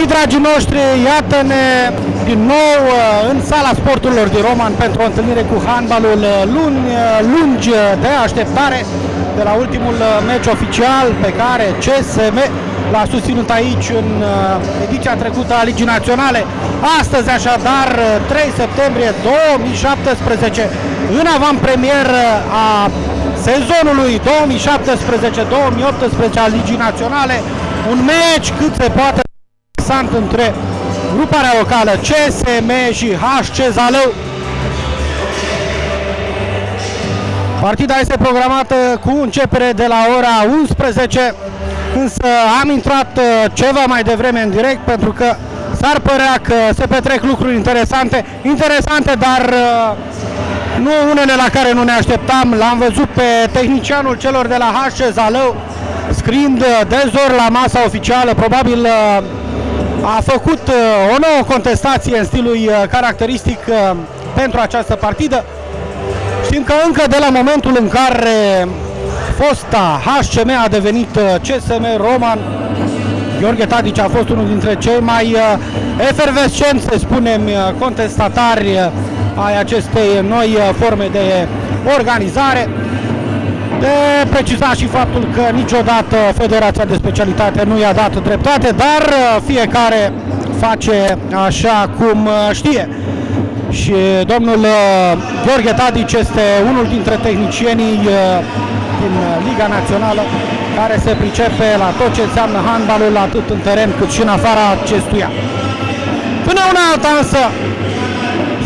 Băieții dragii noștri, iată-ne din nou uh, în sala sporturilor din Roman pentru o întâlnire cu handbalul uh, luni, uh, lungi de așteptare de la ultimul meci oficial pe care CSM l-a susținut aici în ediția trecută a Ligii Naționale. Astăzi așadar 3 septembrie 2017 în avant-premier a sezonului 2017-2018 al Ligii Naționale un meci cât se poate interesant între gruparea locală CSM și HC Zalău. Partida este programată cu începere de la ora 11, însă am intrat uh, ceva mai devreme în direct pentru că s-ar părea că se petrec lucruri interesante, interesante, dar uh, nu unele la care nu ne așteptam. L-am văzut pe tehnicianul celor de la HC Zalău scriind uh, de zor la masa oficială, probabil a făcut uh, o nouă contestație în stilul uh, caracteristic uh, pentru această partidă. Știm că încă de la momentul în care fosta HCM a devenit CSM Roman, Gheorghe Tadici a fost unul dintre cei mai efervescenți, să spunem, contestatari ai acestei noi forme de organizare. De precizat și faptul că niciodată Federația de Specialitate nu i-a dat dreptate, dar uh, fiecare face așa cum uh, știe. Și domnul uh, Gheorghe Tadic este unul dintre tehnicienii din Liga Națională care se pricepe la tot ce înseamnă handbalul atât în teren cât și în afara acestuia. Până una alta însă,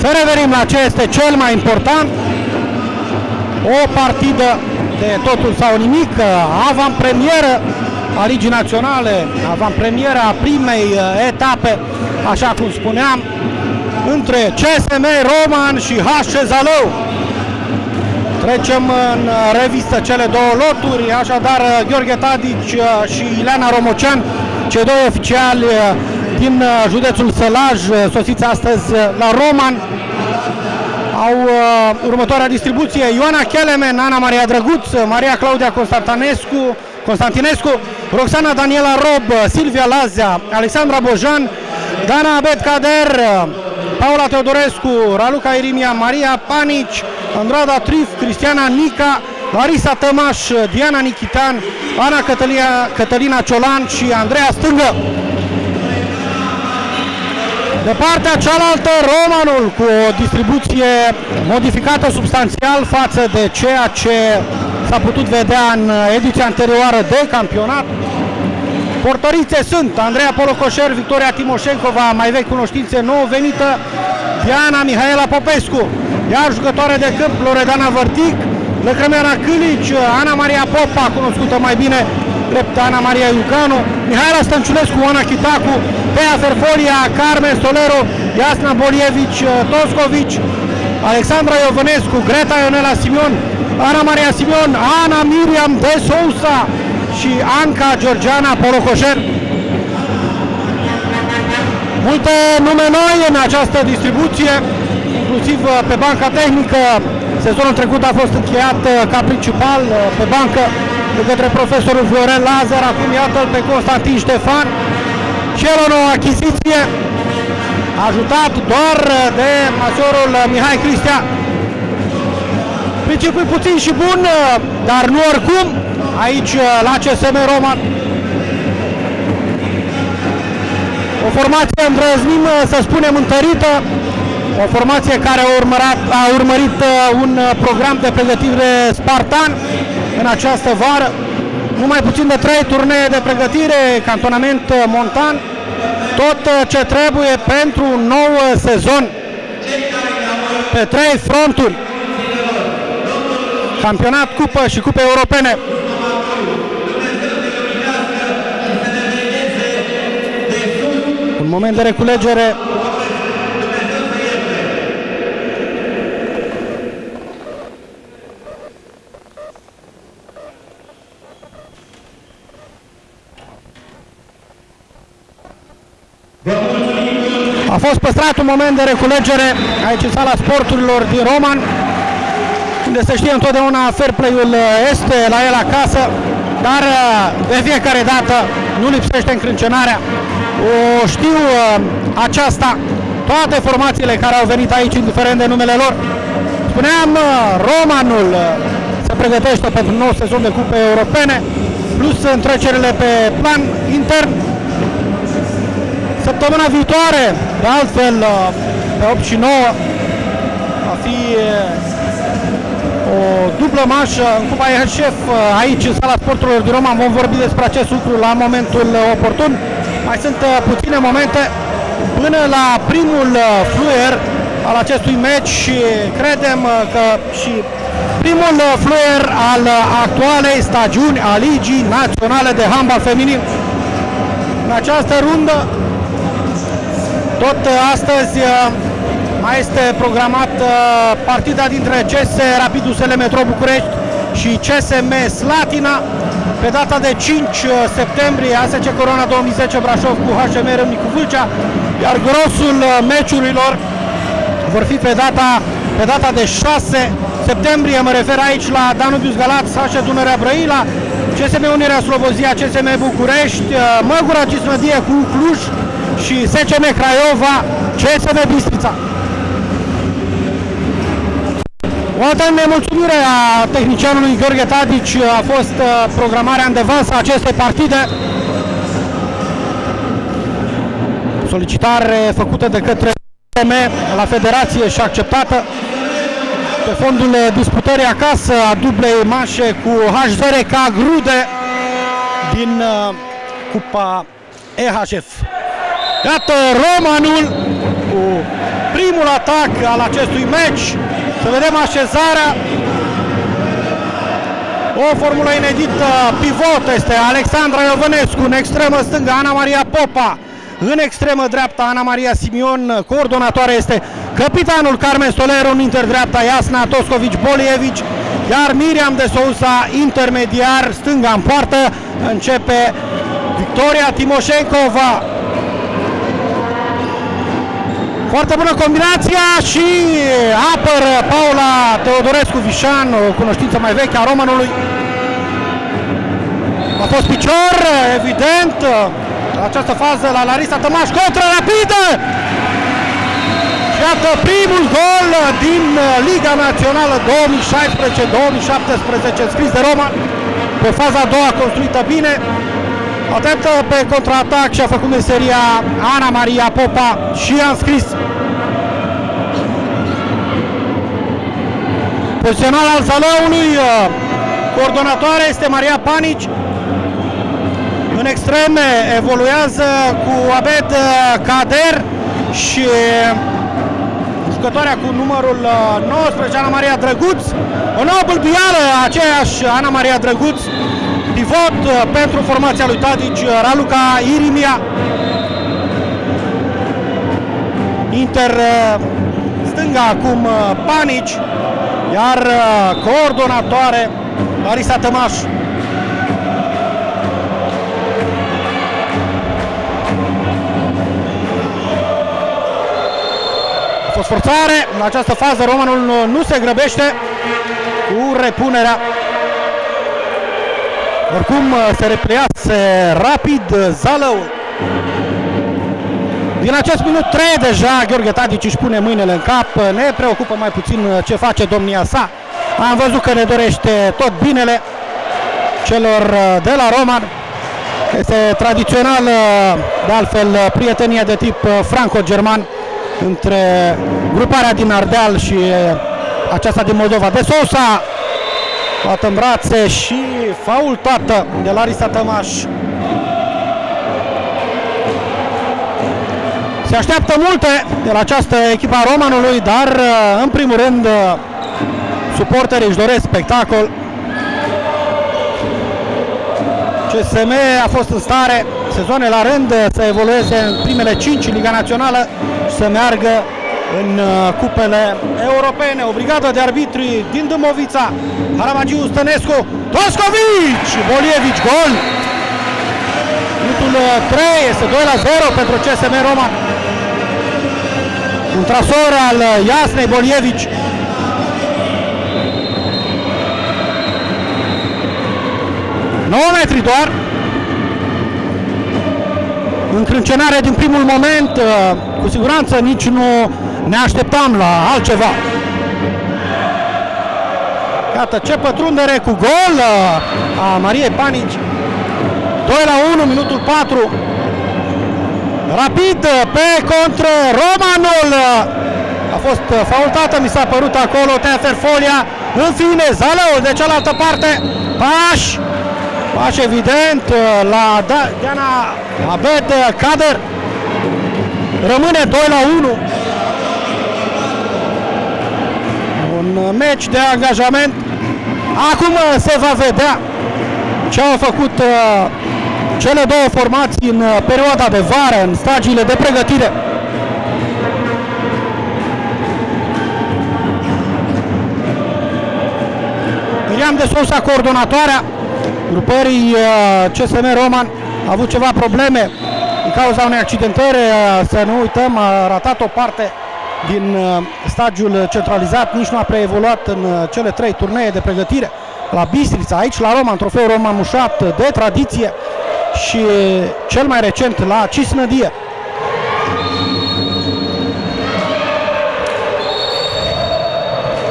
să revenim la ce este cel mai important, o partidă de totul sau nimic, avant-premieră a Ligii Naționale, avant-premieră a primei uh, etape, așa cum spuneam, între CSM Roman și HC Zalău. Trecem în revistă cele două loturi, așadar uh, Gheorghe Tadici uh, și Ileana Romocean, cei doi oficiali din județul Sălaj, sosiți astăzi la Roman, au uh, următoarea distribuție. Ioana Chelemen, Ana Maria Drăguț, Maria Claudia Constantinescu, Constantinescu, Roxana Daniela Rob, Silvia Lazia, Alexandra Bojan, Dana Abed Cader, Paula Teodorescu, Raluca Irimia, Maria Panici, Andrada Trif, Cristiana Nica, Larisa Tămaș, Diana Nichitan, Ana Cătălina, Cătălina Ciolan și Andreea Stângă. De partea cealaltă, Romanul cu o distribuție modificată substanțial față de ceea ce s-a putut vedea în ediția anterioară de campionat. Portorițe sunt Andreea Polocoșer, Victoria Timoșencova, mai vechi cunoștințe, nou venită, Diana Mihaela Popescu, iar jucătoare de câmp Loredana Vărtic, Lăcrămeana Câlici, Ana Maria Popa, cunoscută mai bine drept Ana Maria Iucanu, Mihaela Stănciulescu, Ana Chitacu, Bea Ferfolia, Carmen Solero, Iasna Bolievici, uh, Toscovici, Alexandra Iovănescu, Greta Ionela Simion, Ana Maria Simion, Ana Miriam de Sousa și Anca Georgiana Porocoșer. Multe nume noi în această distribuție, inclusiv uh, pe banca tehnică. Sezonul trecut a fost încheiat uh, ca principal pe bancă de către profesorul Floren Lazar, acum iată-l pe Constantin Ștefan și el o nouă achiziție ajutat doar de masiorul Mihai Cristian. Principiul puțin și bun, dar nu oricum, aici la CSM Roman. O formație îndrăznim să spunem întărită, o formație care a, urmărat, a urmărit un program de pregătire spartan în această vară. Numai puțin de trei turnee de pregătire, cantonament montan, tot ce trebuie pentru un nou sezon pe trei fronturi. Campionat, cupă și cupe europene. Un moment de reculegere fost păstrat un moment de reculegere aici în sala sporturilor din Roman, unde se știe întotdeauna fair play-ul este la el acasă, dar de fiecare dată nu lipsește încrâncenarea o știu uh, aceasta, toate formațiile care au venit aici, indiferent de numele lor. Spuneam, uh, Romanul uh, se pregătește pentru un nou sezon de cupe europene, plus întrecerile pe plan intern. Săptămâna viitoare, de altfel, uh, pe 8 și 9, va fi uh, o dublă manșă în Cupa EHF uh, aici în sala sporturilor din Roma. Vom vorbi despre acest lucru la momentul oportun. Mai sunt puține momente până la primul fluier al acestui meci și credem că și primul fluier al actualei stagiuni a Ligii Naționale de Handbal Feminin. În această rundă, tot astăzi mai este programat partida dintre CS Rapid USL Metro București și CSM Slatina. Pe data de 5 septembrie ASC Corona 2010 Brașov cu HM Râmnicu Vâlcea, iar grosul meciurilor vor fi pe data, pe data de 6 septembrie, mă refer aici la Danubius Galați, Sașa Dunărea Brăila, CSM Unirea Slobozia, CSM București, Măgura Cismădie cu Cluj și SCM Craiova, CSM Bistrița. O altă nemulțumire a tehnicianului Gheorghe Tadici a fost uh, programarea în devans a acestei partide. Solicitare făcută de către la federație și acceptată pe fondul disputării acasă a dublei manșe cu HZR ca grude din uh, Cupa EHF. Iată Romanul cu primul atac al acestui meci. Să vedem așezarea. O formulă inedită, pivot este Alexandra Iovănescu, în extremă stângă Ana Maria Popa, în extremă dreapta Ana Maria Simion, coordonatoare este capitanul Carmen Soler, în interdreapta Iasna Toscovici Bolievici, iar Miriam de Sousa, intermediar, stânga în poartă, începe Victoria Timoșenkova. Foarte bună combinația și apără Paula Teodorescu Vișan, o cunoștință mai veche a românului. A fost picior, evident, la această fază la Larisa Tămaș, contra rapidă! Și iată primul gol din Liga Națională 2016-2017 scris de Roma. Pe faza a doua construită bine, Atentă pe contraatac și a făcut meseria Ana Maria Popa și a înscris. Pozițional al Zalăului, coordonatoare este Maria Panici. În extreme evoluează cu Abed Cader și jucătoarea cu numărul 19, Ana Maria Drăguț. O nouă bâlbială, aceeași Ana Maria Drăguț, pivot uh, pentru formația lui Tadic, uh, Raluca Irimia. Inter uh, stânga acum Panici, iar coordonatoare Larisa Tămaș. A fost forțare, în această fază Romanul nu se grăbește cu repunerea oricum uh, se repliase rapid uh, Zalăul. Din acest minut 3 deja Gheorghe Tadici își pune mâinile în cap, ne preocupă mai puțin uh, ce face domnia sa. Am văzut că ne dorește tot binele celor de la Roman. Este tradițional, de altfel, prietenia de tip franco-german între gruparea din Ardeal și aceasta din Moldova. De Sousa luat în brațe și faul toată de Larisa Tămaș. Se așteaptă multe de la această echipa Romanului, dar uh, în primul rând uh, suporterii își doresc spectacol. CSM a fost în stare sezoane la rând să evolueze în primele 5 în Liga Națională și să meargă în uh, cupele europene. O brigadă de arbitri din Dâmovița, Haramagiu Stănescu, Toscovici, Bolievici, gol! Minutul 3 uh, este 2 la 0 pentru CSM Roma. Un trasor al uh, Iasnei Bolievici. metri doar. încrâncenare din primul moment, uh, cu siguranță nici nu ne așteptam la altceva. Iată ce pătrundere cu gol uh, a Mariei Panici. 2 la 1, minutul 4. Rapid pe contra Romanul. A fost faultată, mi s-a părut acolo Tefer Folia. În fine, Zalăul de cealaltă parte. Paș. Paș evident la Diana Abed Kader. Rămâne 2 la 1. Un meci de angajament. Acum se va vedea ce au făcut uh, cele două formații în uh, perioada de vară, în stagiile de pregătire. Miriam de Sousa, coordonatoarea grupării uh, CSM Roman, a avut ceva probleme din cauza unei accidentări, să nu uităm, a ratat o parte din stagiul centralizat, nici nu a preevoluat în cele trei turnee de pregătire la Bistrița, aici la Roma, în trofeul Roma Mușat de tradiție și cel mai recent la Cisnădie.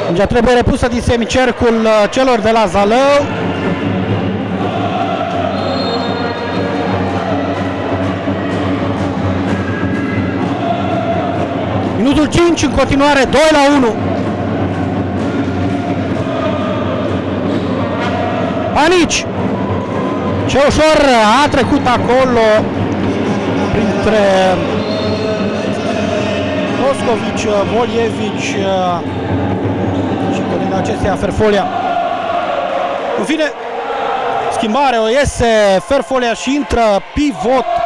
Mingea trebuie repusă din semicercul uh, celor de la Zalău. Minutul 5 în continuare 2 la 1. Panici! Ce ușor a trecut acolo printre Moscovici, Bolievici și din acestea Ferfolia. În fine, schimbare, o iese Ferfolia și intră pivot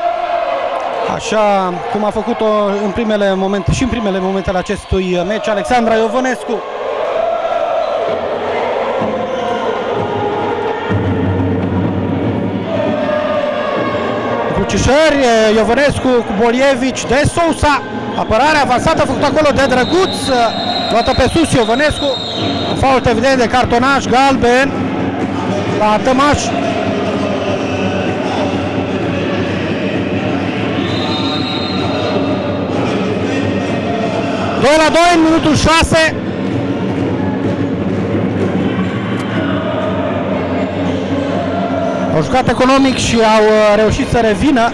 așa cum a făcut-o în primele momente și în primele momente ale acestui meci Alexandra Iovănescu. Cișări, Iovănescu cu Bolievici, de Sousa, apărarea avansată făcută acolo de Drăguț, luată pe sus Iovănescu, un fault evident de cartonaj galben la Tămaș. Doi la 2 în minutul 6 Au jucat economic și au uh, reușit să revină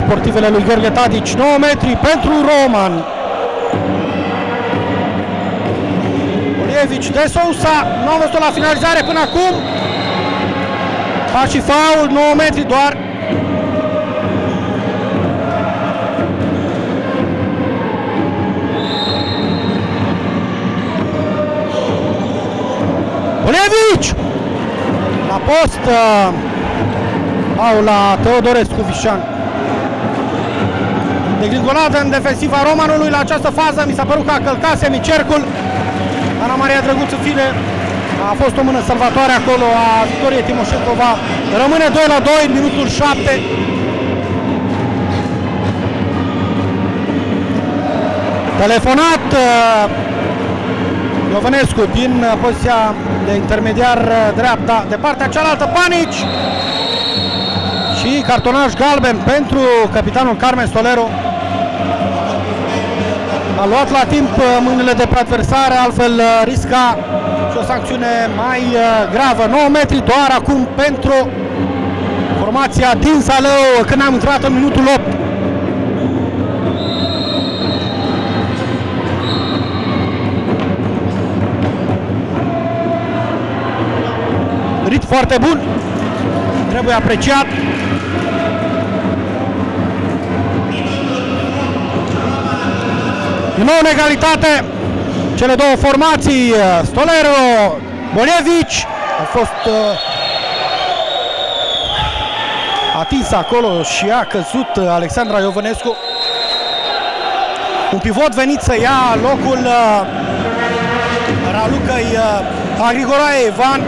sportivele lui Gheorghe Tadici. 9 metri pentru Roman. Olievici de Sousa. Nu am văzut la finalizare până acum. Faci faul, 9 metri doar. Olievici! La post uh, au la Teodorescu Vișan. Degringoladă în defensiva Romanului la această fază. Mi s-a părut că a călcat semicercul. Ana Maria Drăguț în fine a fost o mână salvatoare acolo a Victoriei Timoșencova. Rămâne 2 la 2 în minutul 7. Telefonat uh, Iovănescu din poziția de intermediar uh, dreapta de partea cealaltă Panici și cartonaj galben pentru capitanul Carmen Stolero. A luat la timp uh, mâinile de pe adversare, altfel uh, risca și o sancțiune mai uh, gravă. 9 metri doar acum pentru formația din Salău când am intrat în minutul 8. Rit foarte bun, trebuie apreciat. Din nou în egalitate, cele două formații, Stolero, Bolievici, a fost uh, atins acolo și a căzut Alexandra Iovănescu. Un pivot venit să ia locul uh, Ralucăi uh, Agrigorae Ivan,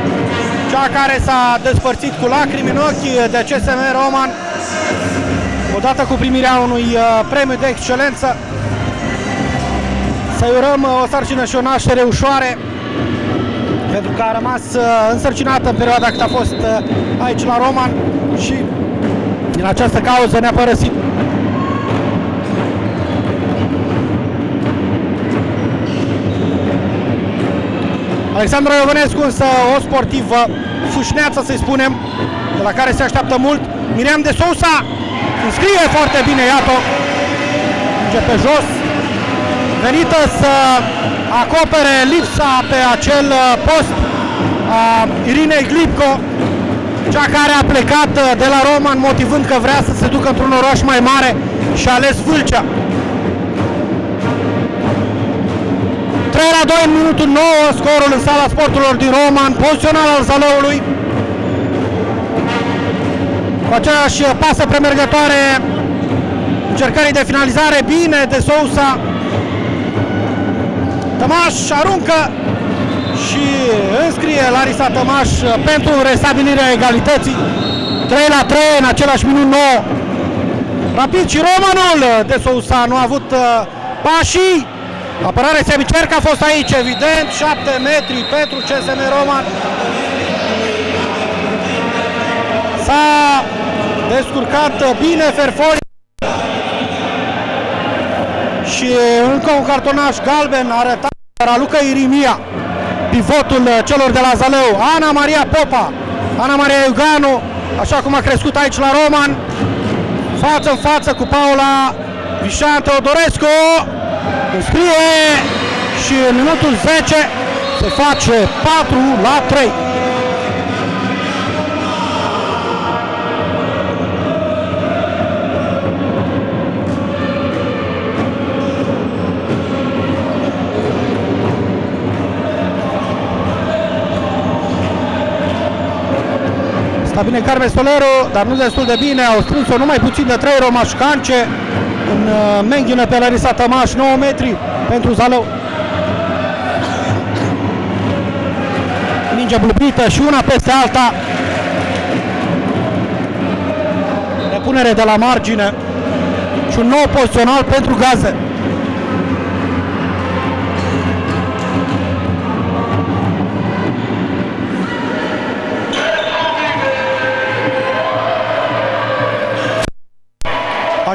cea care s-a despărțit cu lacrimi în ochi de CSM Roman, odată cu primirea unui uh, premiu de excelență să-i urăm uh, o sarcină și o naștere ușoare pentru că a rămas uh, însărcinată în perioada cât a fost uh, aici la Roman și din această cauză ne-a părăsit. Alexandra Iovănescu însă o sportivă fâșneață să-i spunem, de la care se așteaptă mult. Miriam de Sousa înscrie foarte bine, iată, merge pe jos, venită să acopere lipsa pe acel uh, post a Irinei Glipco, cea care a plecat uh, de la Roman motivând că vrea să se ducă într-un oraș mai mare și a ales Vâlcea. 3 la 2 în minutul 9, scorul în sala sporturilor din Roman, pozițional al Zalăului. Cu aceeași pasă premergătoare, încercării de finalizare, bine de Sousa. Tămaș aruncă și înscrie Larisa Tămaș pentru restabilirea egalității. 3 la 3 în același minut 9. Rapid și Romanul de Sousa nu a avut uh, pașii Apărare Semicerc a fost aici, evident, 7 metri pentru CSM Roman. S-a descurcat bine Ferfori. Și încă un cartonaș galben arătat Raluca Irimia, pivotul celor de la Zalău, Ana Maria Popa, Ana Maria Iuganu, așa cum a crescut aici la Roman, față în față cu Paula Vișan Teodorescu, înscrie și în minutul 10 se face 4 la 3. Sta bine Carmen Solero, dar nu destul de bine, au strâns-o numai puțin de 3 romașcance în uh, menghină pe Larisa Tămaș, 9 metri pentru Zalău. Minge blubită și una peste alta. Repunere de la margine și un nou pozițional pentru gaze.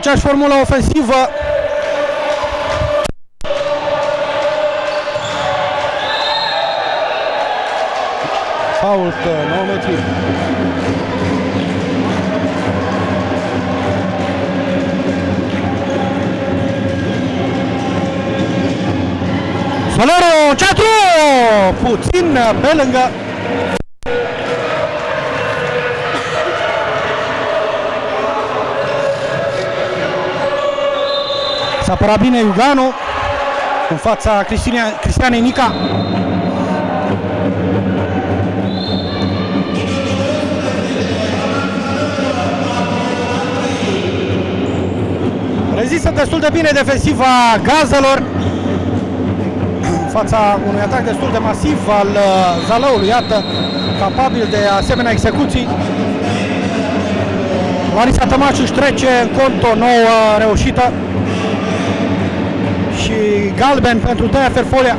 Aceeași formulă ofensivă Fault 9 metri. Solero, centru! Puțin pe lângă S-a apărat bine Iuganu în fața Cristianei Nica. Rezistă destul de bine defensiva gazelor în fața unui atac destul de masiv al uh, Zalăului, iată, capabil de asemenea execuții. Larisa Tămaș își trece în cont o nouă reușită și galben pentru Tăia Ferfolia.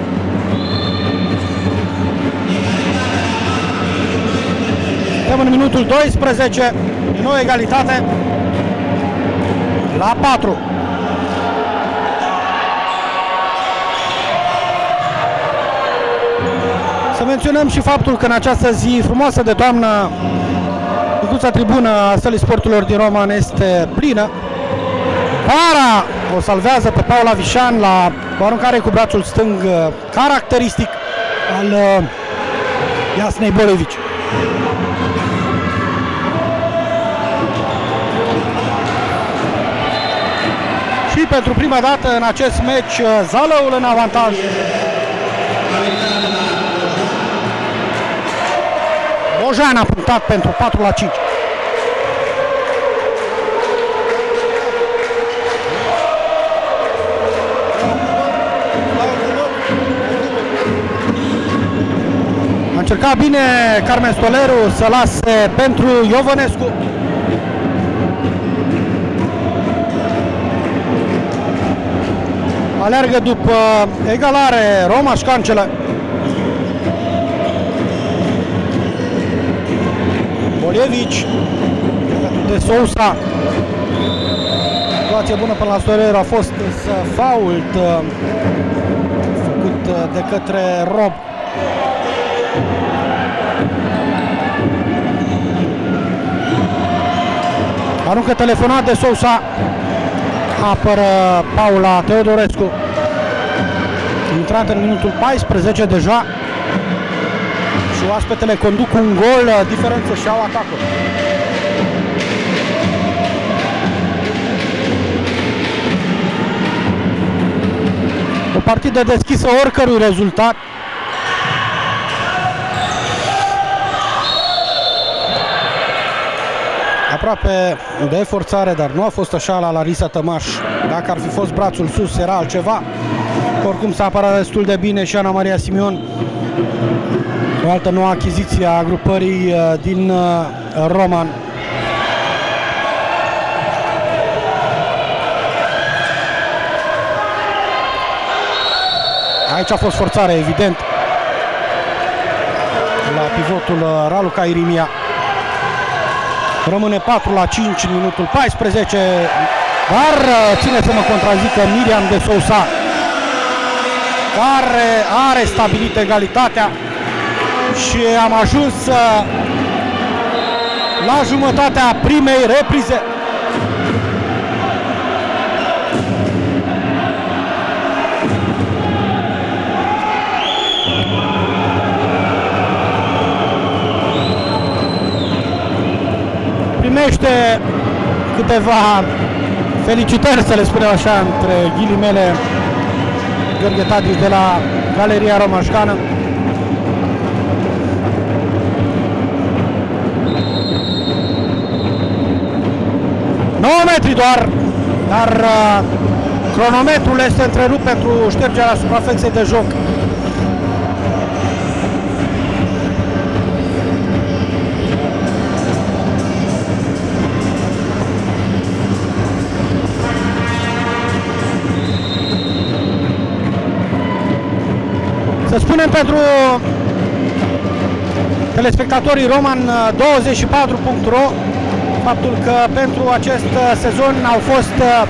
Suntem în minutul 12, din nou egalitate la 4. Să menționăm și faptul că în această zi frumoasă de toamnă Micuța tribună a sălii sporturilor din Roman este plină. Para o salvează pe Paula Vișan la o aruncare cu brațul stâng uh, caracteristic al uh, Iasnei Bolevici. Și pentru prima dată în acest meci uh, Zalăul în avantaj. Bojan a punctat pentru 4 la 5. A încercat bine Carmen Stoleru să lase pentru Iovănescu. Alergă după egalare Roma Șcancele. Bolievici de Sousa. Situație bună până la Stoleru a fost însă fault uh, făcut uh, de către Rob. Aruncă telefonat de Sousa. Apără Paula Teodorescu. Intrat în minutul 14 deja. Și oaspetele conduc un gol, diferență și au atacul. O partidă deschisă oricărui rezultat. Aproape de forțare, dar nu a fost așa la Larisa Tămaș. Dacă ar fi fost brațul sus, era altceva. Oricum s-a apărat destul de bine și Ana Maria Simion. O altă nouă achiziție a grupării uh, din uh, Roman. Aici a fost forțare, evident, la pivotul uh, Raluca Irimia. Rămâne 4 la 5 în minutul 14, dar uh, ține să mă contrazică Miriam de Sousa, care are stabilit egalitatea și am ajuns uh, la jumătatea primei reprize. Primește câteva felicitări, să le spunem așa, între ghilimele Gheorghe Tadic de la Galeria Romașcană. metri doar, dar uh, cronometrul este întrerupt pentru ștergerea suprafeței de joc. Să spunem pentru telespectatorii Roman24.ro faptul că pentru acest sezon au fost uh,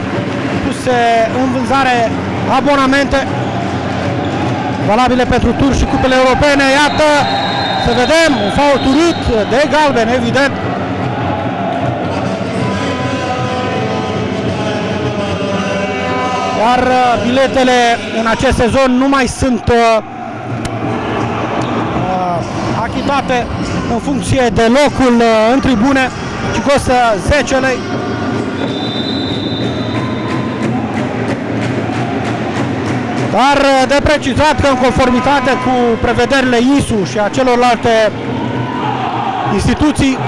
puse în vânzare abonamente valabile pentru tur și cupele europene. Iată, să vedem, un fault urât de galben, evident. Iar uh, biletele în acest sezon nu mai sunt uh, achitate în funcție de locul uh, în tribune și costă 10 lei. Dar uh, de precizat că în conformitate cu prevederile ISU și a celorlalte instituții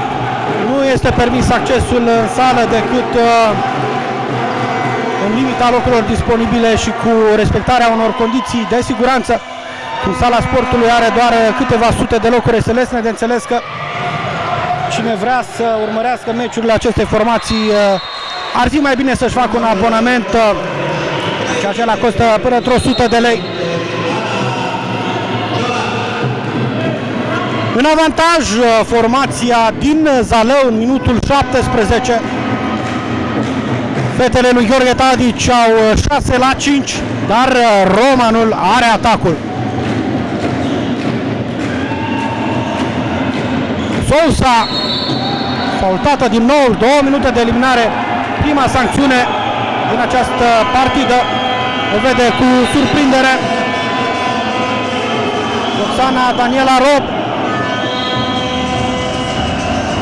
nu este permis accesul în sală decât uh, în limita locurilor disponibile și cu respectarea unor condiții de siguranță cum sala sportului are doar câteva sute de locuri SLS, de înțeles că cine vrea să urmărească meciurile acestei formații uh, ar fi mai bine să-și facă un abonament uh, și acela costă până într-o 100 de lei. În avantaj uh, formația din Zalău în minutul 17 Fetele lui Gheorghe Tadici au 6 la 5, dar Romanul are atacul. Sousa faultată din nou, două minute de eliminare, prima sancțiune din această partidă. O vede cu surprindere Roxana Daniela Rob.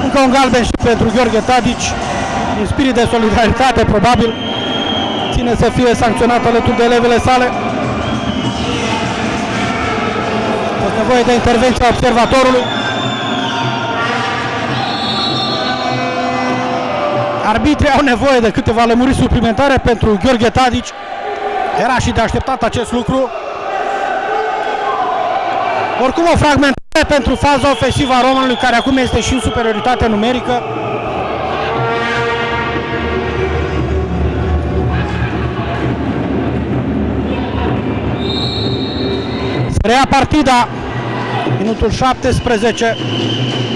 Încă un galben și pentru Gheorghe Tadici, în spirit de solidaritate probabil, ține să fie sancționat alături de elevele sale. A fost nevoie de intervenția observatorului. Arbitrii au nevoie de câteva lămuriri suplimentare pentru Gheorghe Tadici. Era și de așteptat acest lucru. Oricum o fragmentare pentru faza ofensivă a Romanului, care acum este și în superioritate numerică. Se rea partida, minutul 17 cu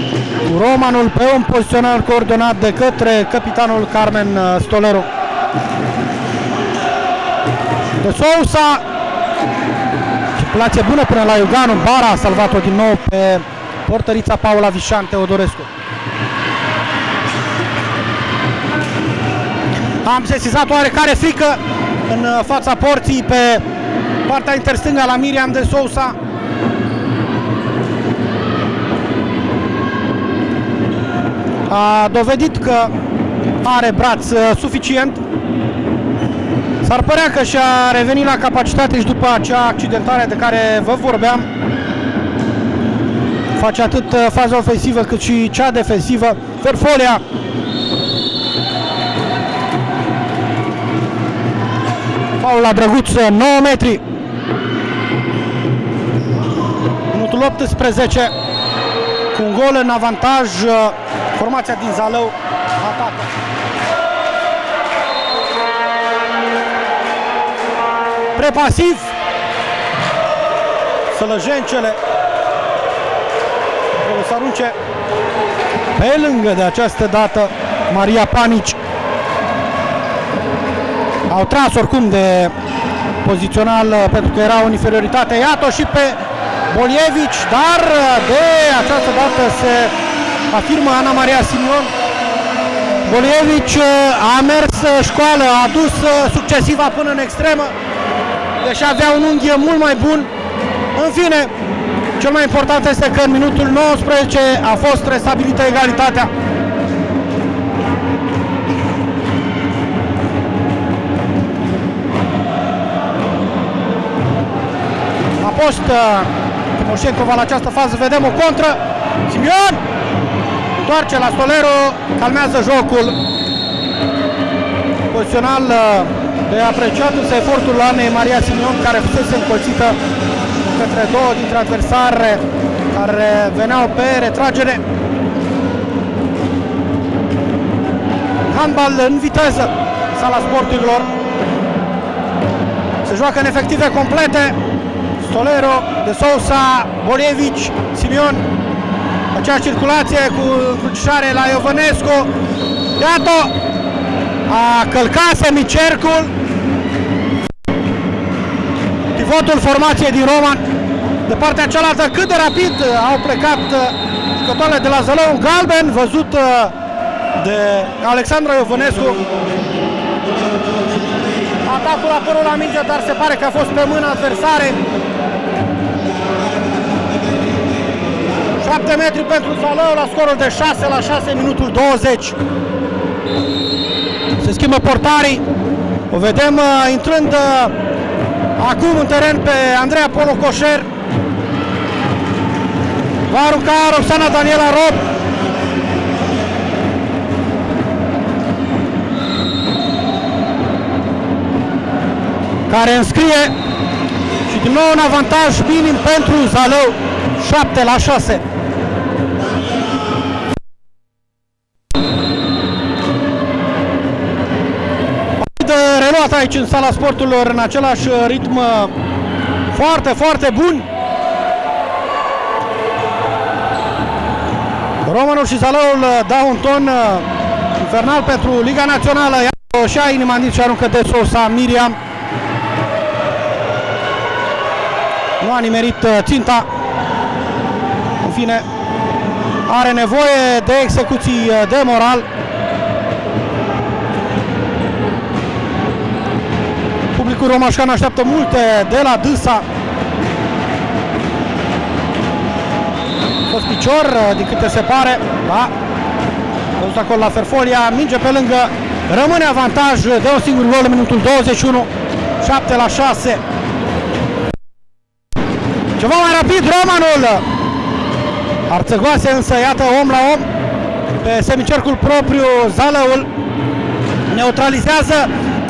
Romanul pe un poziționar coordonat de către capitanul Carmen uh, Stolero. De Sousa Circulație bună până la Iuganu. Bara a salvat-o din nou pe portărița Paula Vișan Teodorescu. Am sesizat oarecare frică în uh, fața porții pe partea interstângă la Miriam de Sousa. A dovedit că are braț uh, suficient. S-ar părea că și-a revenit la capacitate și după acea accidentare de care vă vorbeam. Face atât uh, faza ofensivă cât și cea defensivă. Ferfolia Paul la Drăguț, 9 metri. Minutul 18 cu un gol în avantaj formația din Zalău atacă. Prepasiv Sălăjencele trebuie să arunce pe lângă de această dată Maria Panici au tras oricum de pozițional uh, pentru că era o inferioritate. Iată și pe Bolievici, dar uh, de această dată se afirmă Ana Maria Simion. Bolievici uh, a mers școală, a dus succesiva până în extremă, deși avea un unghi mult mai bun. În fine, cel mai important este că în minutul 19 a fost restabilită egalitatea. post Timoșencova la această fază, vedem o contră, Simion întoarce la Stolero, calmează jocul, pozițional de apreciat însă efortul Anei Maria Simion care fusese încolțită către două dintre adversare care veneau pe retragere. Handbal în viteză, sala sporturilor. Se joacă în efective complete. Stolero, De Sousa, Bolievici, Simion. Acea circulație cu încrucișare la Iovănescu. Iată, a călcat semicercul. Pivotul formației din Roman. De partea cealaltă, cât de rapid au plecat uh, jucătoarele de la Zălău. Un galben văzut uh, de Alexandru Iovănescu. Atacul a apărut la minge, dar se pare că a fost pe mâna adversare. 7 metri pentru Zalău la scorul de 6 la 6 minutul 20. Se schimbă portarii. O vedem uh, intrând uh, acum în teren pe Andreea Polocoșer. Va arunca Roxana Daniela Rob. Care înscrie și din nou un avantaj minim pentru Zalău 7 la 6. Aici în sala sporturilor în același ritm foarte, foarte bun. Romanul și Zalăul dau un ton infernal pentru Liga Națională. Iar și șa inima și aruncă de Sosa Miriam. Nu a nimerit uh, ținta. În fine, are nevoie de execuții uh, de moral. Publicul romașcan așteaptă multe de la dânsa. Fost picior, uh, din câte se pare. Da. Văzut acolo la Ferfolia. Minge pe lângă. Rămâne avantaj de un singur gol în minutul 21. 7 la 6. Ceva mai rapid Romanul. Arțăgoase însă, iată, om la om. Pe semicercul propriu, Zalăul neutralizează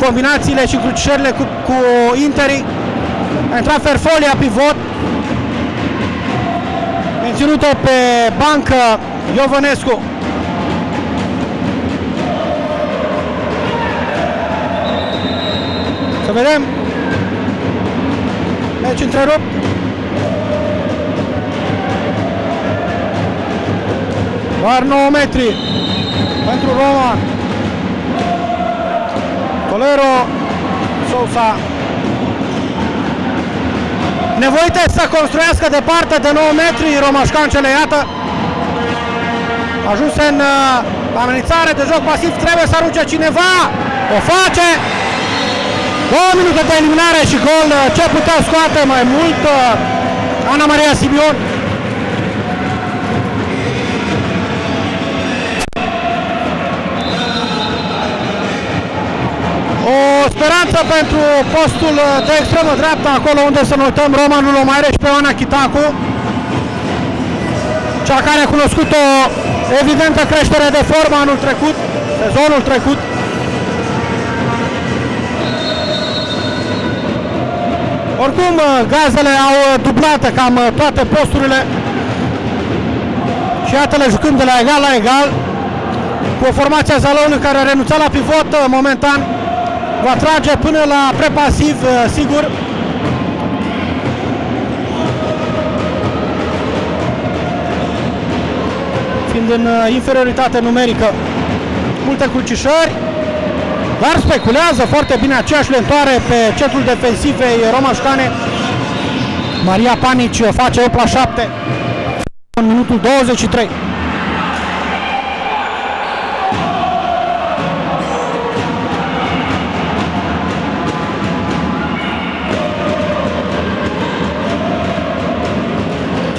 combinațiile și crucișările cu, cu Interi. A intrat Ferfolia pivot. Menținut-o pe bancă Iovănescu. Să vedem. Deci întrerupt. Doar 9 metri pentru Roma. Tolero, Sousa. nevoite să construiască departe de 9 metri romașcancele, iată, ajuns în uh, amenințare de joc pasiv, trebuie să arunce cineva, o face, două minute de eliminare și gol, uh, ce putea scoate mai mult uh, Ana Maria Simion. Speranță pentru postul de extremă dreaptă, acolo unde să ne uităm Romanul Omaireș și pe Oana Chitacu. Cea care a cunoscut o evidentă creștere de formă anul trecut, sezonul trecut. Oricum, gazele au dublat cam toate posturile și iată-le jucând de la egal la egal cu o formație a Zalăului care a renunțat la pivot momentan va trage până la prepasiv, sigur. Fiind în inferioritate numerică, multe crucișări, dar speculează foarte bine aceeași lentoare pe centrul defensivei romașcane. Maria Panici face 8 la 7 în minutul 23.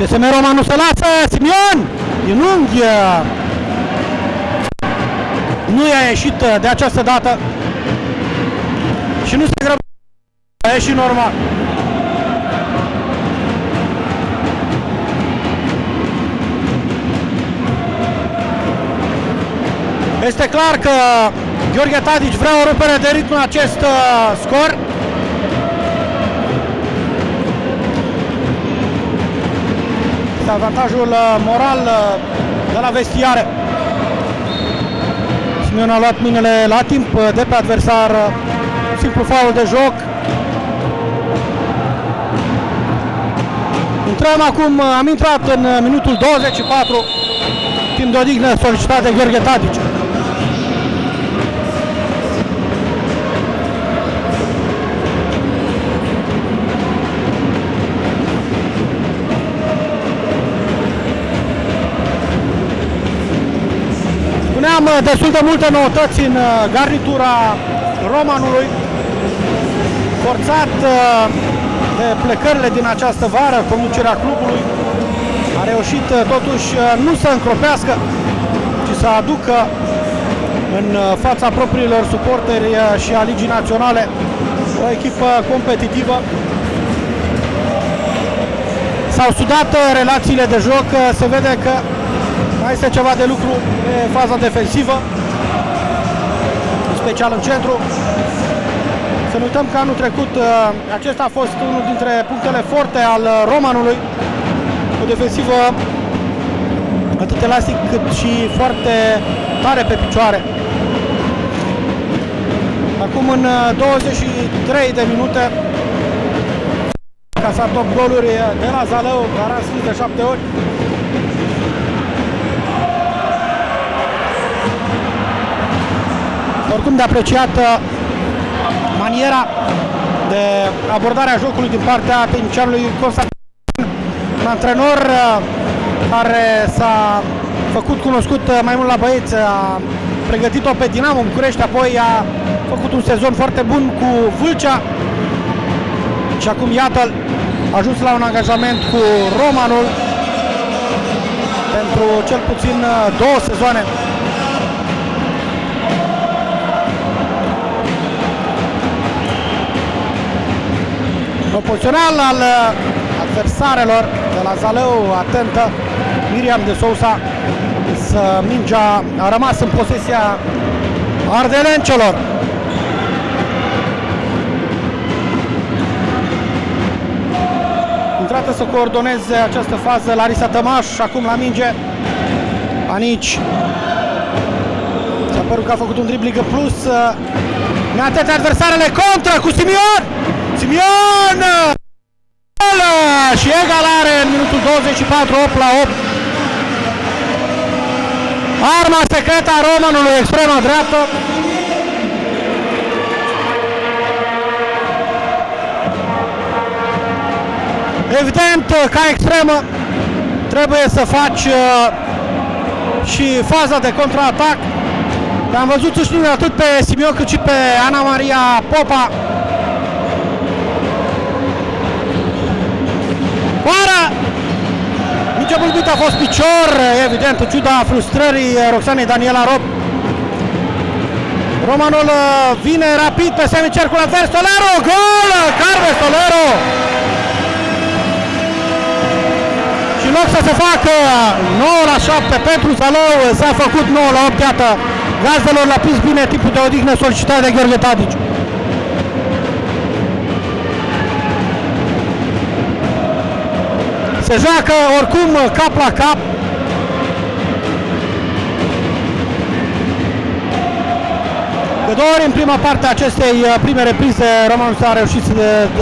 CSM Roma nu se lasă, Simion! Din unghi! Nu i-a ieșit de această dată și nu se grăbește. A ieșit normal. Este clar că Gheorghe Tadici vrea o rupere de ritm în acest uh, scor. Este avantajul uh, moral uh, de la vestiare. Simeon a luat minele la timp uh, de pe adversar, simplu faul de joc. Intrăm acum, am intrat în minutul 24, timp de odihnă solicitat de Gheorghe Tadici. Spuneam destul de multe noutăți în garnitura Romanului, forțat de plecările din această vară, conducerea clubului a reușit totuși nu să încropească, ci să aducă în fața propriilor suporteri și a Ligii Naționale o echipă competitivă. S-au sudat relațiile de joc, se vede că mai este ceva de lucru pe faza defensivă, în special în centru. Să nu uităm că anul trecut acesta a fost unul dintre punctele forte al Romanului, o defensivă atât elastic cât și foarte tare pe picioare. Acum în 23 de minute a casat top goluri de la Zalău, dar a de 7 ori. Oricum de apreciat maniera de abordare a jocului din partea tehnicianului Constantin, un antrenor care s-a făcut cunoscut mai mult la băieți, a pregătit-o pe Dinamo București, apoi a făcut un sezon foarte bun cu Vâlcea și acum iată a ajuns la un angajament cu Romanul pentru cel puțin două sezoane. Propozițional al adversarelor de la Zalău, atentă, Miriam de Sousa, să mingea a rămas în posesia ardelencelor. Intrată să coordoneze această fază Larisa Tămaș, acum la minge, Anici. S-a părut că a făcut un dribling plus. Ne-a adversarele contra cu Simion! Simion! Și egalare în minutul 24, 8 la 8. Arma secretă a Romanului, extrema dreaptă. Evident, ca extremă, trebuie să faci uh, și faza de contraatac. Am văzut susținere atât pe Simion cât și pe Ana Maria Popa. Para! Mingea bulbită a fost picior, evident, în ciuda frustrării Roxanei Daniela Rob. Romanul uh, vine rapid pe semicercul advers, Stolero, gol! Carme Stolero! Și în loc să se facă 9 la 7 pentru Zalău, s-a făcut 9 la 8, iată, gazdelor l-a prins bine timpul de odihnă solicitat de Gheorghe Tadici. Se joacă oricum cap la cap, De două ori în prima parte a acestei uh, prime reprize, Roman s-a reușit să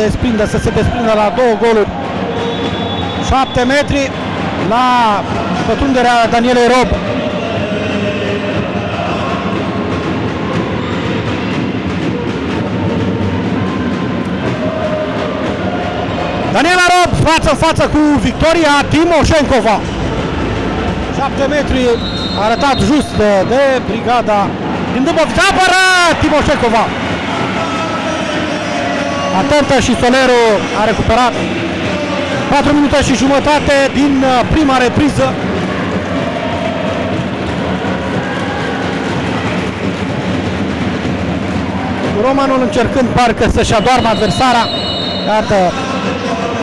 desprindă, să se desprindă la două goluri. 7 metri la pătrunderea Danielei Rob. Daniela Rob față față cu Victoria Timoșencova. 7 metri arătat just de brigada din Dubovci, apără Timoșecova. Atentă și Soleru a recuperat 4 minute și jumătate din uh, prima repriză. Romanul încercând parcă să-și adoarmă adversara. Iată,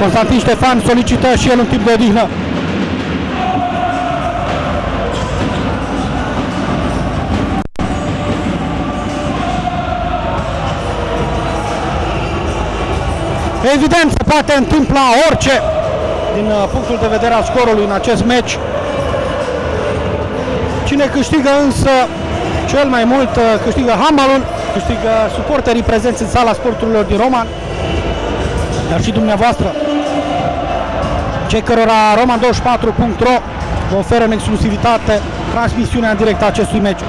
Constantin Ștefan solicită și el un timp de odihnă. Evident, se poate întâmpla orice din uh, punctul de vedere al scorului în acest meci. Cine câștigă însă cel mai mult uh, câștigă handbalul, câștigă suporterii prezenți în sala sporturilor din Roman, dar și dumneavoastră. Cei cărora roman24.ro vă oferă în exclusivitate transmisiunea în direct a acestui meci.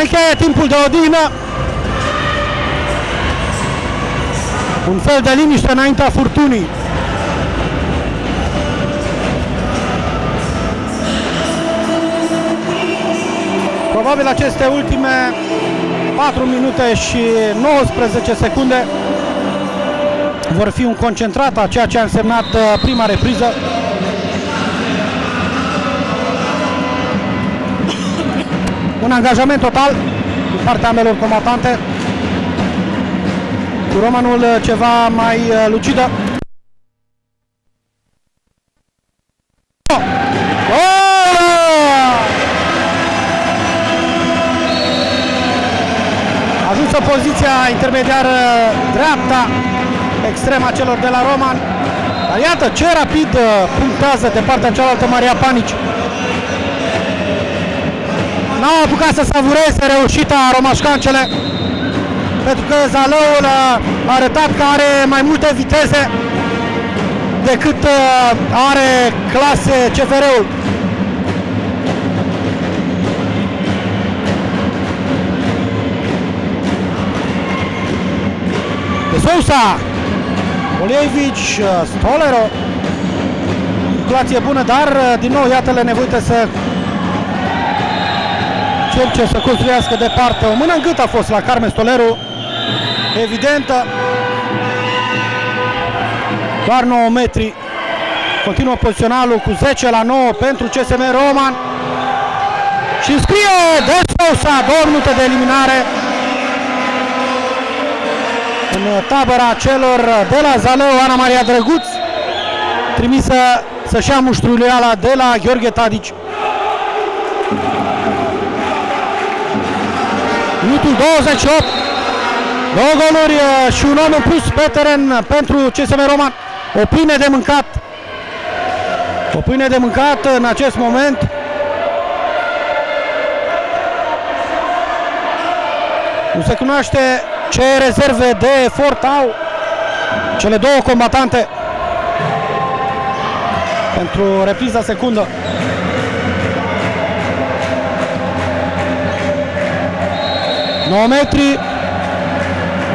Încheie timpul de odihnă. Un fel de liniște înaintea furtunii. Probabil aceste ultime 4 minute și 19 secunde vor fi un concentrat a ceea ce a însemnat uh, prima repriză. Un angajament total din partea ambelor combatante cu Romanul uh, ceva mai uh, lucidă. Ajunsă poziția intermediară dreapta, extrema celor de la Roman. Dar iată ce rapid uh, punctează de partea cealaltă Maria Panici n-au apucat să savureze reușita romașcancele pentru că Zalăul a arătat că are mai multe viteze decât uh, are clase CFR-ul. De Sousa, Olievici, uh, Stolero, situație bună, dar uh, din nou iată-le nevoite să încerce să construiască departe. O mână în gât a fost la Carmen Stoleru, evidentă. Doar 9 metri. Continuă poziționalul cu 10 la 9 pentru CSM Roman. Și scrie de Sousa, două minute de eliminare în tabăra celor de la Zalău, Ana Maria Drăguț, trimisă să-și ia muștruiala de la Gheorghe Tadici. Minutul 28. Două goluri uh, și un om în plus pe teren pentru CSM Roman. O pâine de mâncat. O pâine de mâncat în acest moment. Nu se cunoaște ce rezerve de efort au cele două combatante pentru repriza secundă. Nouă metri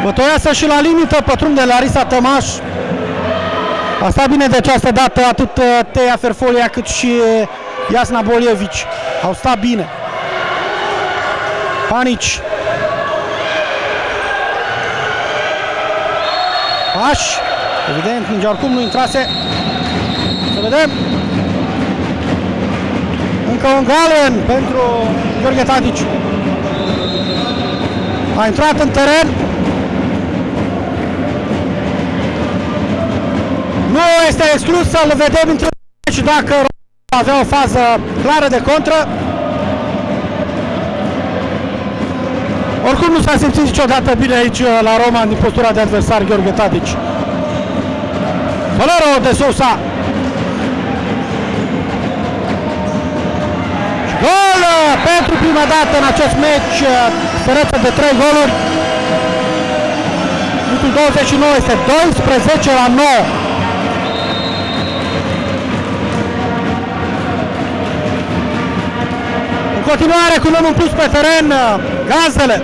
Bătoiasă și la limită pătrunde Larisa Tămaș a stat bine de această dată atât uh, Teia Ferfolia cât și uh, Iasna Bolievici. Au stat bine. Panici. Pași. Evident, nici oricum nu intrase. Să vedem. Încă un galen pentru Gheorghe Tadici. A intrat în teren. Nu este exclus să-l vedem într și dacă avea o fază clară de contră. Oricum nu s-a simțit niciodată bine aici la Roma din postura de adversar Gheorghe Tadici. Valero de Sousa. Gol pentru prima dată în acest meci, speranță de 3 goluri. Minutul 29 este 12 la 9. În continuare cu un plus pe teren, gazdele.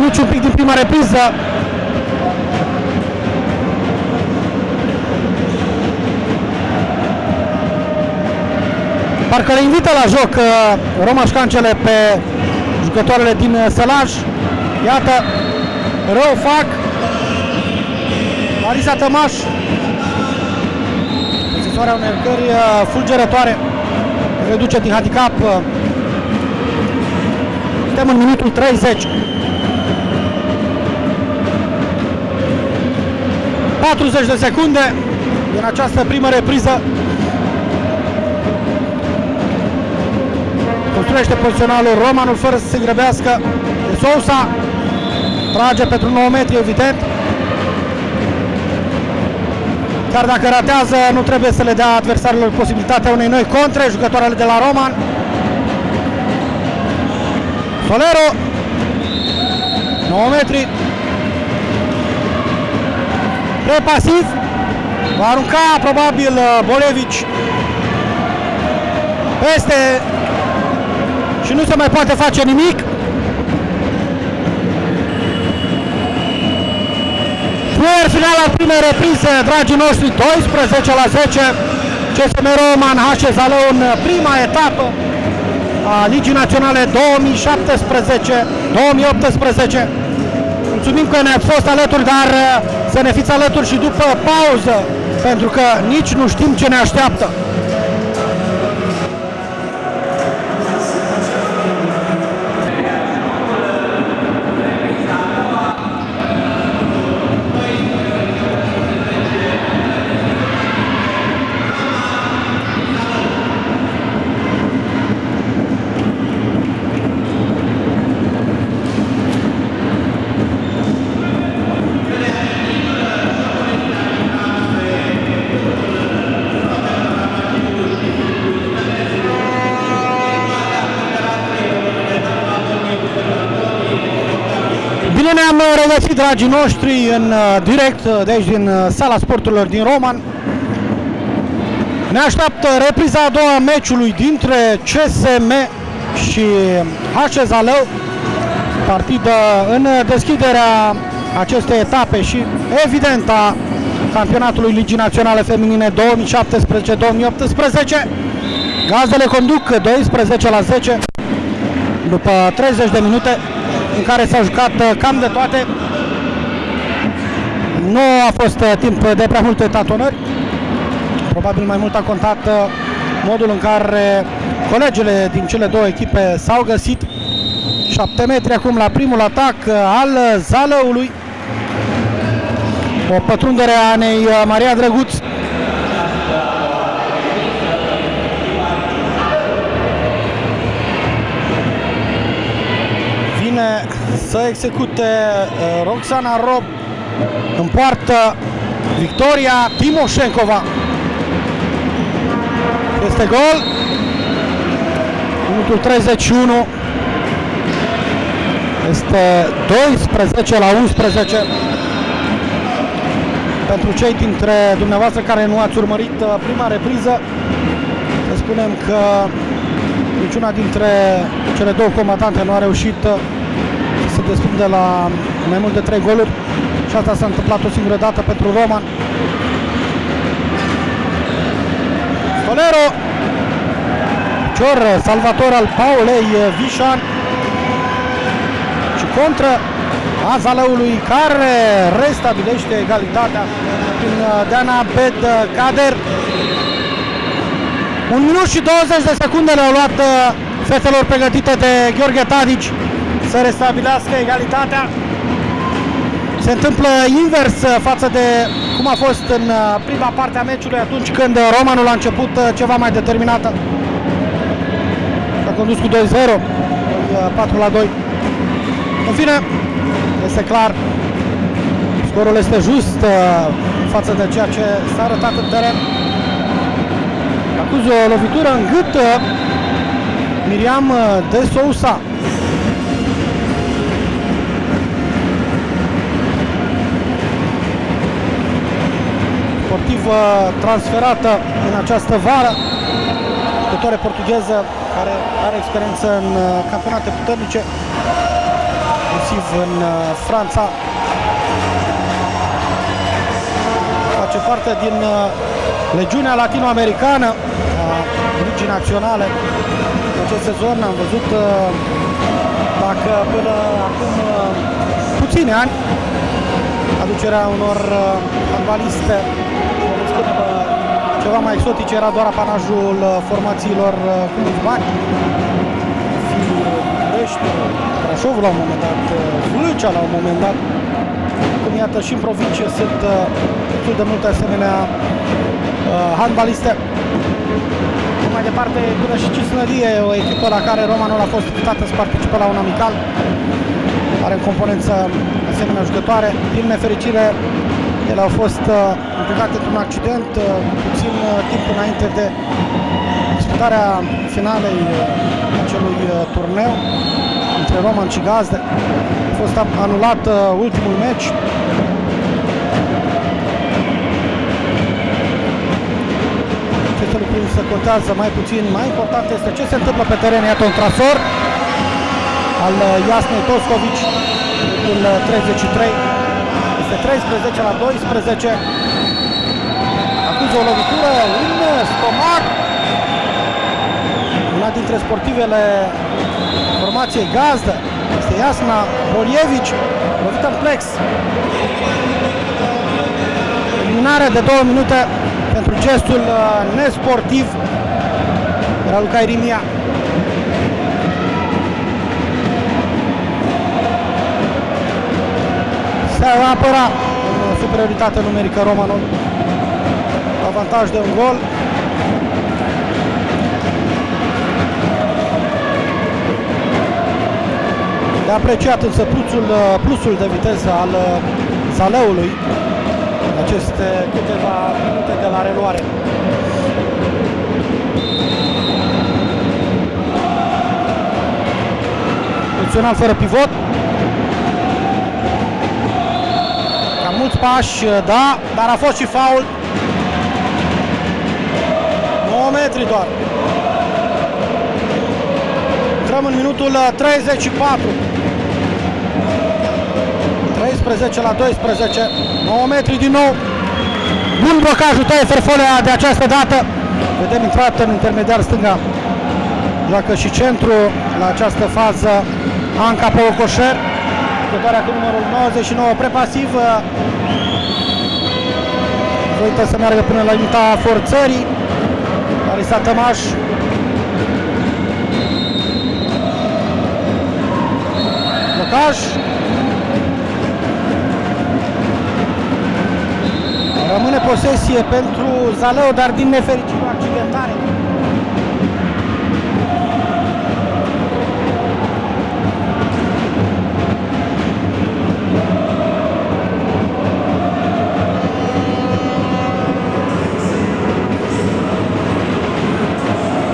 Nici un pic din prima repriză. Parcă le invită la joc uh, Roma Șcancele pe jucătoarele din uh, Sălaj. Iată, rău fac. Marisa Tămaș. Posesoarea unei cări uh, fulgerătoare. Reduce din handicap. Suntem în minutul 30. 40 de secunde din această primă repriză. Construiește poziționalul Romanul fără să se grăbească. De Sousa trage pentru 9 metri, evident. Chiar dacă ratează, nu trebuie să le dea adversarilor posibilitatea unei noi contre, jucătoarele de la Roman. Solero 9 metri repasiv. Va arunca probabil uh, Bolevici peste și nu se mai poate face nimic. Fluier final al primei reprize, dragii noștri, 12 la 10. CSM Roman HC Zalău în prima etapă a Ligii Naționale 2017-2018. Mulțumim că ne-ați fost alături, dar să ne fiți alături și după pauză, pentru că nici nu știm ce ne așteaptă. Ne-am regăsit, dragii noștri, în uh, direct uh, de aici din uh, sala sporturilor din Roman. Ne așteaptă repriza a doua meciului dintre CSM și HC Zalău. Partidă în deschiderea acestei etape și evident a campionatului Ligii Naționale Feminine 2017-2018. Gazdele conduc 12 la 10 după 30 de minute în care s-au jucat uh, cam de toate. Nu a fost uh, timp de prea multe tatonări. Probabil mai mult a contat uh, modul în care colegele din cele două echipe s-au găsit. 7 metri acum la primul atac al Zalăului. O pătrundere a Anei Maria Drăguț să execute uh, Roxana Rob în poartă Victoria Timoșencova. Este gol. Minutul 31. Este 12 la 11. Pentru cei dintre dumneavoastră care nu ați urmărit uh, prima repriză, să spunem că niciuna dintre cele două comandante nu a reușit uh, să se desprinde la mai mult de 3 goluri și asta s-a întâmplat o singură dată pentru Roman. Stolero, cior salvator al Paulei Vișan și contră a Zalăului care restabilește egalitatea prin uh, Deana Bed Kader. Un minut și 20 de secunde le-au luat uh, fetelor pregătite de Gheorghe Tadici să restabilească egalitatea. Se întâmplă invers uh, față de cum a fost în prima parte a meciului atunci când Romanul a început ceva mai determinată. A condus cu 2-0, 4 la 2. În fine, este clar, scorul este just uh, față de ceea ce s-a arătat în teren. Acuză o lovitură în gât uh, Miriam uh, de Sousa. Sportivă transferată în această vară, jucătoare portugheză care are experiență în campionate puternice inclusiv în uh, Franța. Face parte din uh, legiunea latinoamericană a Ligii Naționale. În acest sezon am văzut uh, dacă până acum puțini ani aducerea unor handbaliste ceva mai exotice era doar apanajul formațiilor cu mulți bani. București, Brașov la un moment dat, Vâlcea la un moment dat. Cum iată și în provincie sunt uh, destul de multe asemenea uh, handbaliste. Mai departe, până și Cisnălie, o echipă la care Romanul a fost invitată să participe la un amical. Are în componență asemenea jucătoare. Din nefericire, ele au fost uh, implicate într-un accident uh, puțin uh, timp înainte de disputarea finalei uh, acelui uh, turneu între Roman și Gazde. A fost anulat uh, ultimul meci. Aceste lucruri se contează mai puțin. Mai important este ce se întâmplă pe teren. Iată un trasor al Iasnei Toscovici, în 33. Este 13 la 12. Acuză o lovitură în stomac. Una dintre sportivele formației gazdă este Iasna Bolievici, lovit în plex. Eliminarea de două minute pentru gestul uh, nesportiv era Luca Irimia. Se va apăra în superioritate numerică Romanul. Avantaj de un gol. De apreciat însă plusul, uh, plusul de viteză al uh, Zaleului în aceste câteva minute de la reluare. Funcțional fără pivot. Cam mulți pași, uh, da, dar a fost și faul. 9 metri doar. Intrăm în minutul 34. 13 la 12, 9 metri din nou. Bun blocaj taie Ferfolea de această dată. Vedem intrat în intermediar stânga. Joacă și centru la această fază Anca Păucoșer. Jucătoarea cu numărul 99 prepasiv. Uită să meargă până la limita forțării. Larisa Tămaș blocaj Rămâne posesie pentru Zalău, dar din nefericire o accidentare.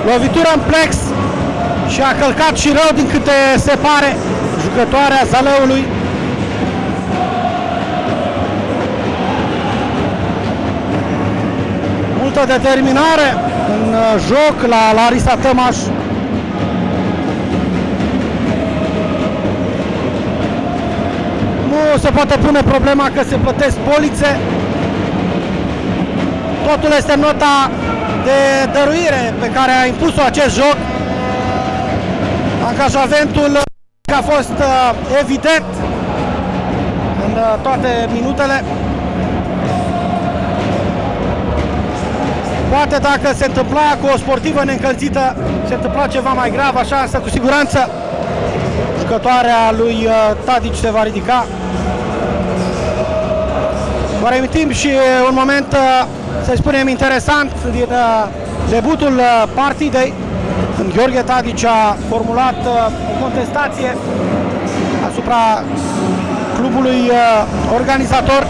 Lovitura în plex și a călcat și rău din câte se pare jucătoarea Zalăului. Multă determinare în uh, joc la Larisa Tămaș. Nu se poate pune problema că se plătesc polițe. Totul este nota de dăruire pe care a impus-o acest joc. Angajamentul a fost uh, evident în uh, toate minutele. Poate dacă se întâmpla cu o sportivă neîncălzită, se întâmpla ceva mai grav, așa, însă cu siguranță jucătoarea lui uh, Tadic se va ridica. Vă remintim și un moment, să spunem, interesant din debutul partidei. Când Gheorghe Tadic a formulat o contestație asupra clubului organizator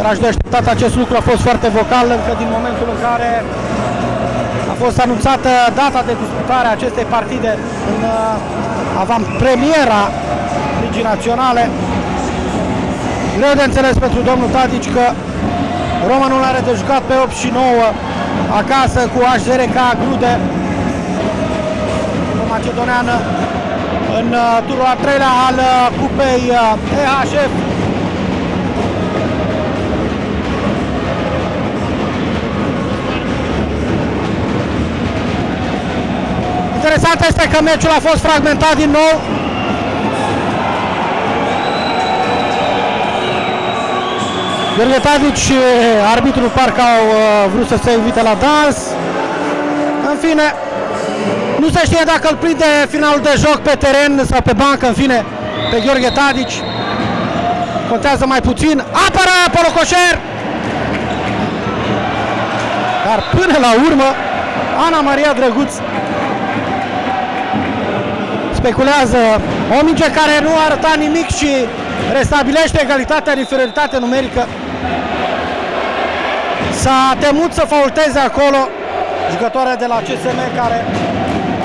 Dragi de așteptat, acest lucru a fost foarte vocal încă din momentul în care a fost anunțată data de disputare a acestei partide în uh, avant-premiera Ligii Naționale. Greu de înțeles pentru domnul Tadici că Romanul are de jucat pe 8 și 9 acasă cu HZRK Grude macedoneană în uh, turul al treilea al uh, cupei EHF Interesant este că meciul a fost fragmentat din nou. Gheorghe Tadic și arbitrul parcă au uh, vrut să se invite la dans. În fine, nu se știe dacă îl prinde finalul de joc pe teren sau pe bancă, în fine, pe Gheorghe Tadic. Contează mai puțin. Apără Polocoșer! Dar până la urmă, Ana Maria Drăguț speculează o minge care nu arăta nimic și restabilește egalitatea în inferioritate numerică. S-a temut să faulteze acolo jucătoarea de la CSM care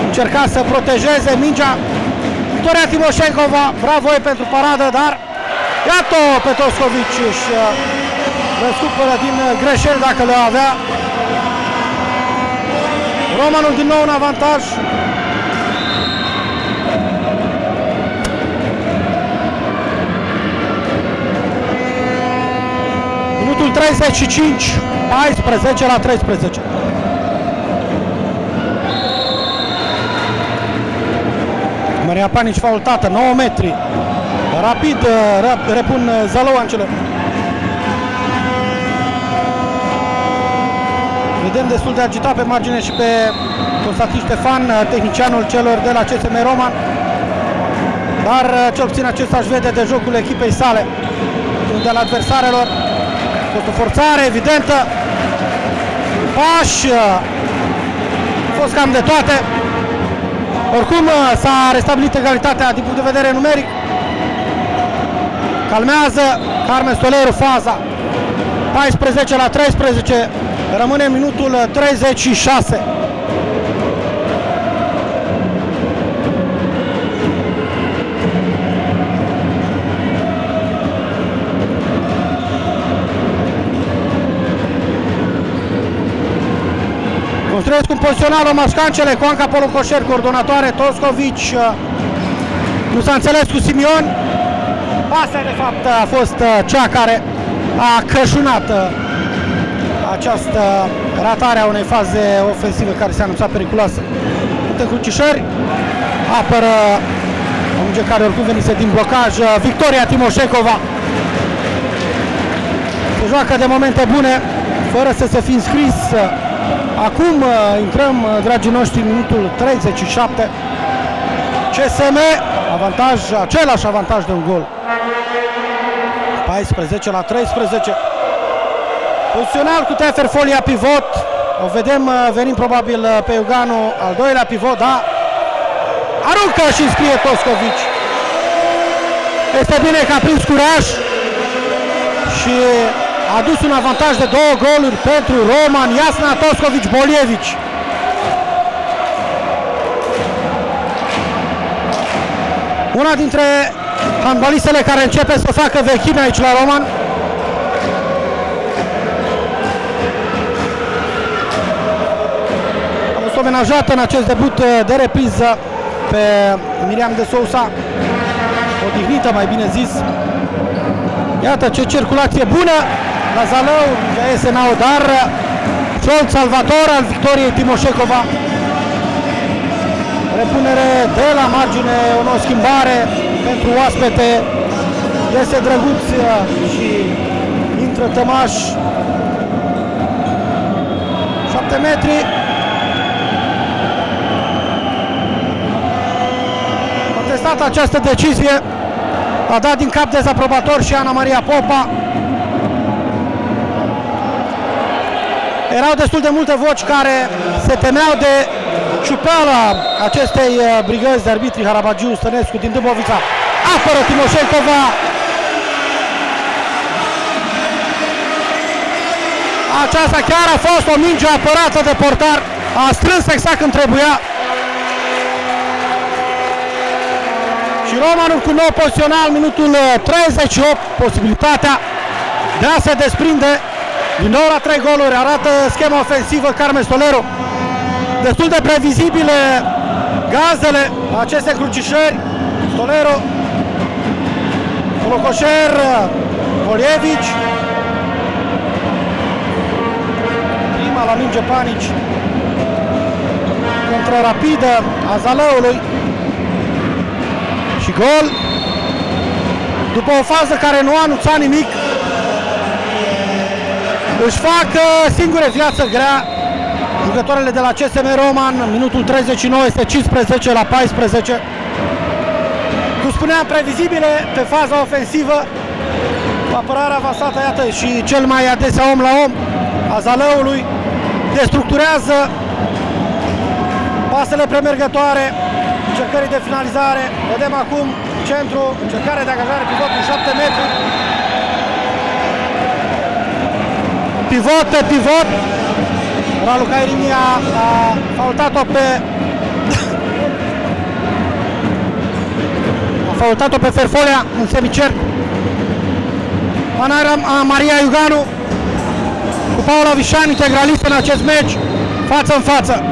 încerca să protejeze mingea. Victoria Timoșencova, bravo pentru paradă, dar iată pe Toscovici și uh, răscupără din greșeli dacă le avea. Romanul din nou în avantaj, Minutul 35, 14 la 13. Maria Panici faultată, 9 metri. Rapid uh, repun uh, Zaloancele. Vedem destul de agitat pe margine și pe Constantin Ștefan, uh, tehnicianul celor de la CSM Roman. Dar cel puțin acesta își vede de jocul echipei sale, de la adversarelor fost o forțare evidentă. Pași. A fost cam de toate. Oricum s-a restabilit egalitatea din punct de vedere numeric. Calmează Carmen Stoleru faza. 14 la 13. Rămâne minutul 36. Construiesc un pozițional o Mașcancele, Coanca Polocoșer, coordonatoare, Toscovici. Uh, nu s-a înțeles cu Simion. Asta de fapt a fost uh, cea care a cășunat uh, această ratare a unei faze ofensive care se anunța periculoasă. În crucișări, apără o minge care oricum venise din blocaj, Victoria Timoșecova. Se joacă de momente bune, fără să se fi înscris Acum uh, intrăm, uh, dragii noștri, în minutul 37. CSM, avantaj, același avantaj de un gol. 14 la 13. Pozițional cu Tefer Folia pivot. O vedem uh, venind probabil pe Iuganu, al doilea pivot, da. Aruncă și scrie Toscovici. Este bine că a prins curaj și a adus un avantaj de două goluri pentru Roman Iasna Toscovici Bolievici. Una dintre handbalistele care începe să facă vechime aici la Roman. Am fost omenajată în acest debut de repriză pe Miriam de Sousa, odihnită mai bine zis. Iată ce circulație bună la Zalău, iese Naudar, Șolt Salvator al Victoriei Timoșecova. Repunere de la margine, o nouă schimbare pentru oaspete. Iese Drăguț și intră Tămaș. 7 metri. Contestat această decizie. A dat din cap dezaprobator și Ana Maria Popa. Erau destul de multe voci care se temeau de ciupeala acestei uh, brigăzi de arbitri Harabagiu Stănescu din Dâmbovița. Apără Timoșencova. Aceasta chiar a fost o minge apărată de portar. A strâns exact când trebuia. Și Romanul cu nou pozițional, minutul 38, uh, posibilitatea de a se desprinde din nou la 3 goluri, arată schema ofensivă Carmen Stolero. Destul de previzibile gazele aceste crucișări. Stolero, Colocoșer, Polievici. Prima la minge Panici. Contra rapidă a Zalăului. Și gol. După o fază care nu a anunțat nimic, își fac singure viață grea jucătoarele de la CSM Roman, minutul 39 este 15 la 14. Cum spuneam, previzibile pe faza ofensivă, apărarea avansată, iată, și cel mai adesea om la om a Zalăului, destructurează pasele premergătoare, încercării de finalizare, vedem acum centru, încercare de angajare, pivotul 7 metri, pivot pe pivot. Ralu Cairini a, a faultat-o pe a faultat-o pe Ferfolea în semicerc. Manara Maria Iuganu cu Paula Vișan, integralist în acest meci, față în față.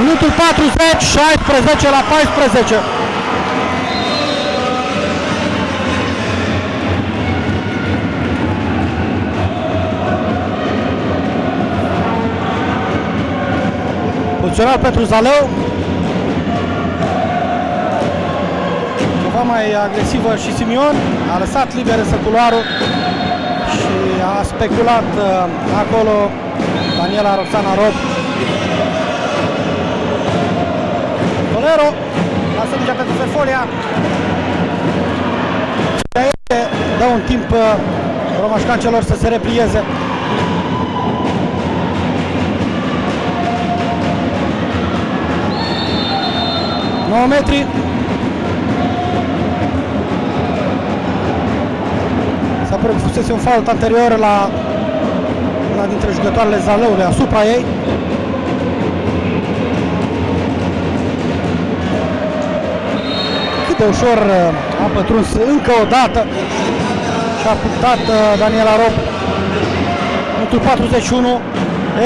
Minutul 40, 16 la 14. Poziționat pentru Zalău. Ceva mai agresivă și Simion. A lăsat liber însă culoarul și a speculat uh, acolo Daniela Roxana Rob. Tolero lasă mingea pentru Ferfolia. Dă un timp uh, romașcancelor să se replieze. 9 metri. S-a părut că fusese un fault anterior la una dintre jucătoarele Zalăului asupra ei. Cât de ușor uh, a pătruns încă o dată și a punctat uh, Daniela Rob. Minutul 41,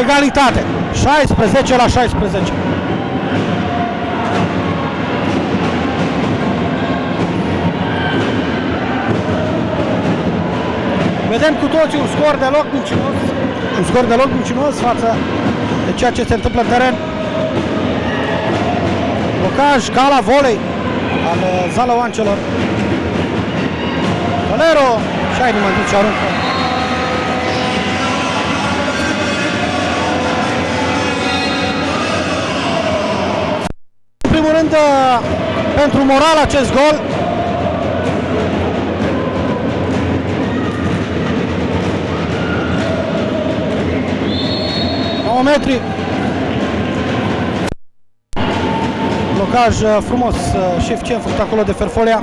egalitate, 16 la 16. Vedem cu toții un scor deloc mincinos, un scor deloc mincinos față de ceea ce se întâmplă în teren. Blocaj ca la volei al uh, Zalăoancelor. Valero și ai nimeni ce aruncă. În primul rând, uh, pentru moral acest gol, 9 metri. Blocaj uh, frumos uh, și eficient făcut acolo de Ferfolea.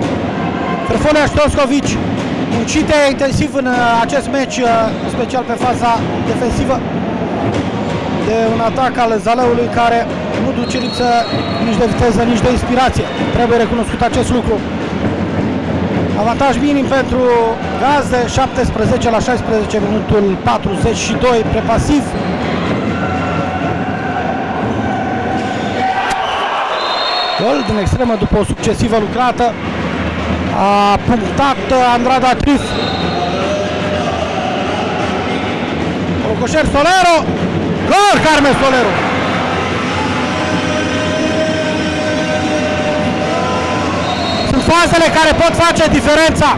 Ferfolea și Toscovici. muncite intensiv în uh, acest meci, uh, special pe faza defensivă de un atac al Zalăului care nu duce lipsă nici de viteză, nici de inspirație. Trebuie recunoscut acest lucru. Avantaj minim pentru Gazde, 17 la 16 minutul 42 prepasiv. Gol din extremă după o succesivă lucrată. A punctat Andrada Trif. Rocoșer Solero. Gol Carmen Solero. Sunt fazele care pot face diferența.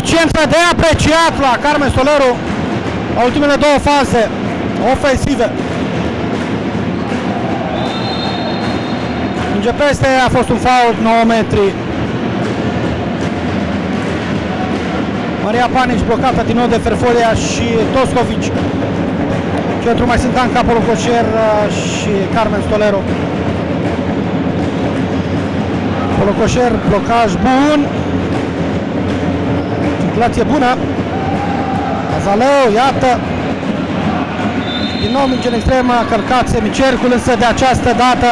Eficiență de apreciat la Carmen Solero la ultimele două faze ofensive. Minge peste, a fost un fault 9 metri. Maria Panici blocată din nou de Ferfolia și Toscovici. Centru mai sunt Dan Capolo Coșer uh, și Carmen Stolero. Colocoșer, blocaj bun. Circulație bună. Azaleu, iată. Din nou minge în extremă, a călcat semicercul, însă de această dată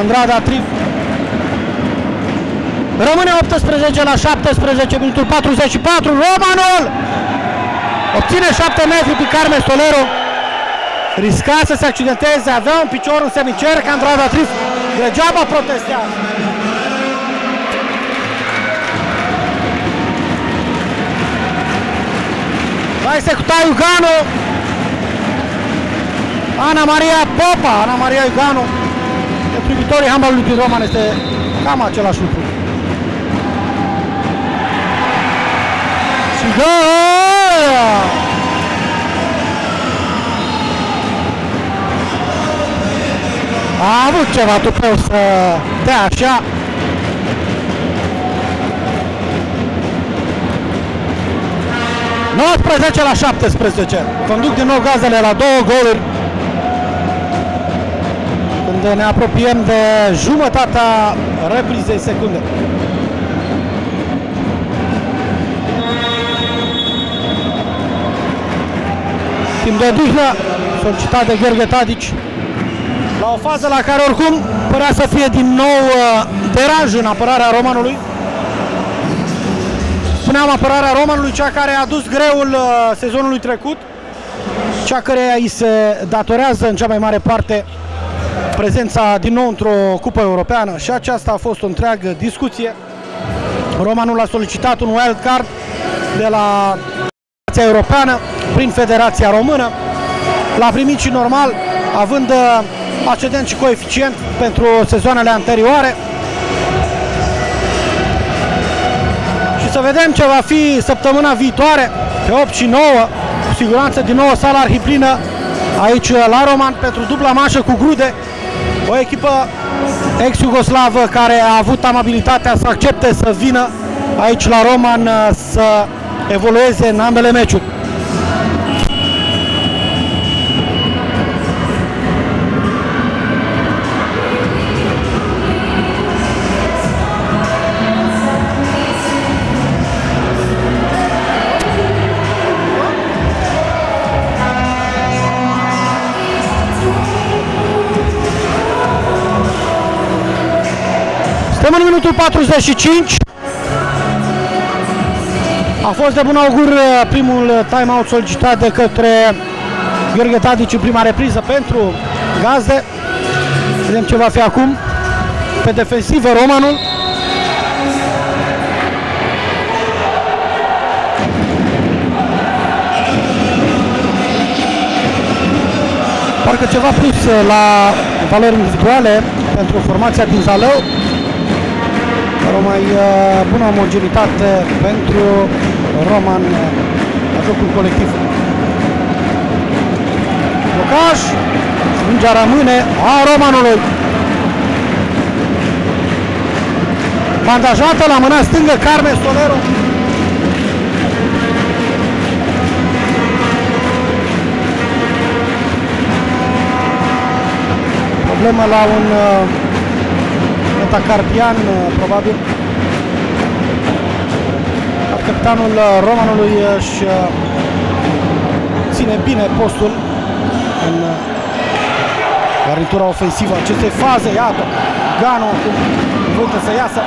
Andrada Trif Rămâne 18 la 17, minutul 44, Romanul obține 7 metri pe Carmen Stolero, risca să se accidenteze, avea un picior în semicerc, Andrada Trif degeaba protestează. Va executa Iugano, Ana Maria Popa, Ana Maria Iugano, pentru iubitorii handbalului din Roman este cam același lucru. Și gol! A avut ceva tupeu să dea așa. ...19 la 17. Conduc din nou gazele la două goluri. Când ne apropiem de jumătatea reprizei secunde. Timp de odihnă, solicitat de Gheorghe Tadici. La o fază la care oricum părea să fie din nou uh, deranj în apărarea Romanului. Spuneam apărarea Romanului, cea care a dus greul uh, sezonului trecut, cea care îi se datorează în cea mai mare parte prezența din nou într-o cupă europeană și aceasta a fost o întreagă discuție. Romanul a solicitat un wild card de la Federația Europeană prin Federația Română. L-a primit și normal, având uh, accident și coeficient pentru sezoanele anterioare. Să vedem ce va fi săptămâna viitoare, pe 8 și 9, cu siguranță din nou sala arhiplină aici la Roman pentru dubla manșă cu grude. O echipă ex-iugoslavă care a avut amabilitatea să accepte să vină aici la Roman să evolueze în ambele meciuri. Minutul 45. A fost de bun augur uh, primul time-out solicitat de către Gheorghe Tadici în prima repriză pentru gazde. Vedem ce va fi acum. Pe defensivă Romanul. Parcă ceva plus la valori individuale pentru formația din Zalău o mai uh, bună omogenitate pentru Roman la jocul colectiv. Blocaj, mingea rămâne a Romanului. Bandajată la mâna stângă Carmen Solero. problemă la un uh, metacarpian, uh, probabil. Capitanul uh, Romanului își uh, ține bine postul în uh, garnitura ofensivă acestei faze. Iată, Gano acum învârte să iasă.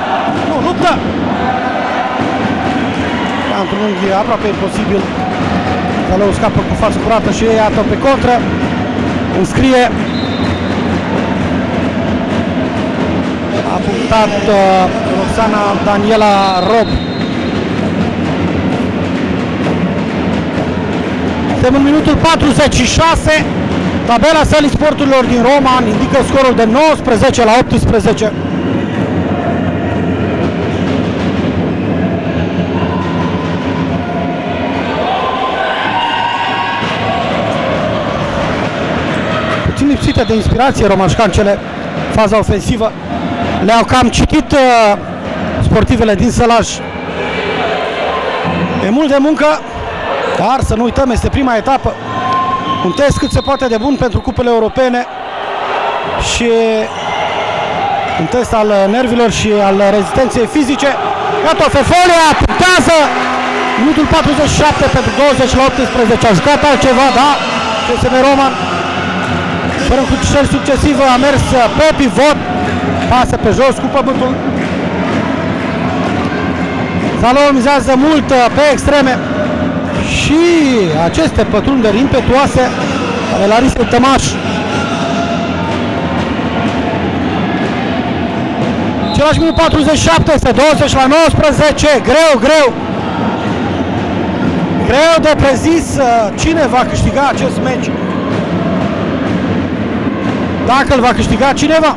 Nu, luptă! Da, într-un unghi aproape imposibil. Zalău scapă cu față curată și iată pe contră. Înscrie. A punctat uh, Roxana Daniela Rob. Suntem în minutul 46. Tabela sălii sporturilor din Roma indică scorul de 19 la 18. Puțin lipsite de inspirație romașcancele, faza ofensivă. Le-au cam citit uh, sportivele din Sălaj. E mult de muncă, dar să nu uităm, este prima etapă. Un test cât se poate de bun pentru cupele europene și un test al nervilor și al rezistenței fizice. Iată, Fefolia punctează minutul 47 pentru 20 la 18. A jucat altceva, da? CSM Roman. Fără încrucișări succesive a mers pe pivot. Pasă pe jos cu pământul. Zalou mizează mult pe extreme și aceste pătrunderi impetuoase ale Larisei Tămaș. Același minut 47, este 20 la 19, greu, greu. Greu de prezis cine va câștiga acest meci. Dacă îl va câștiga cineva.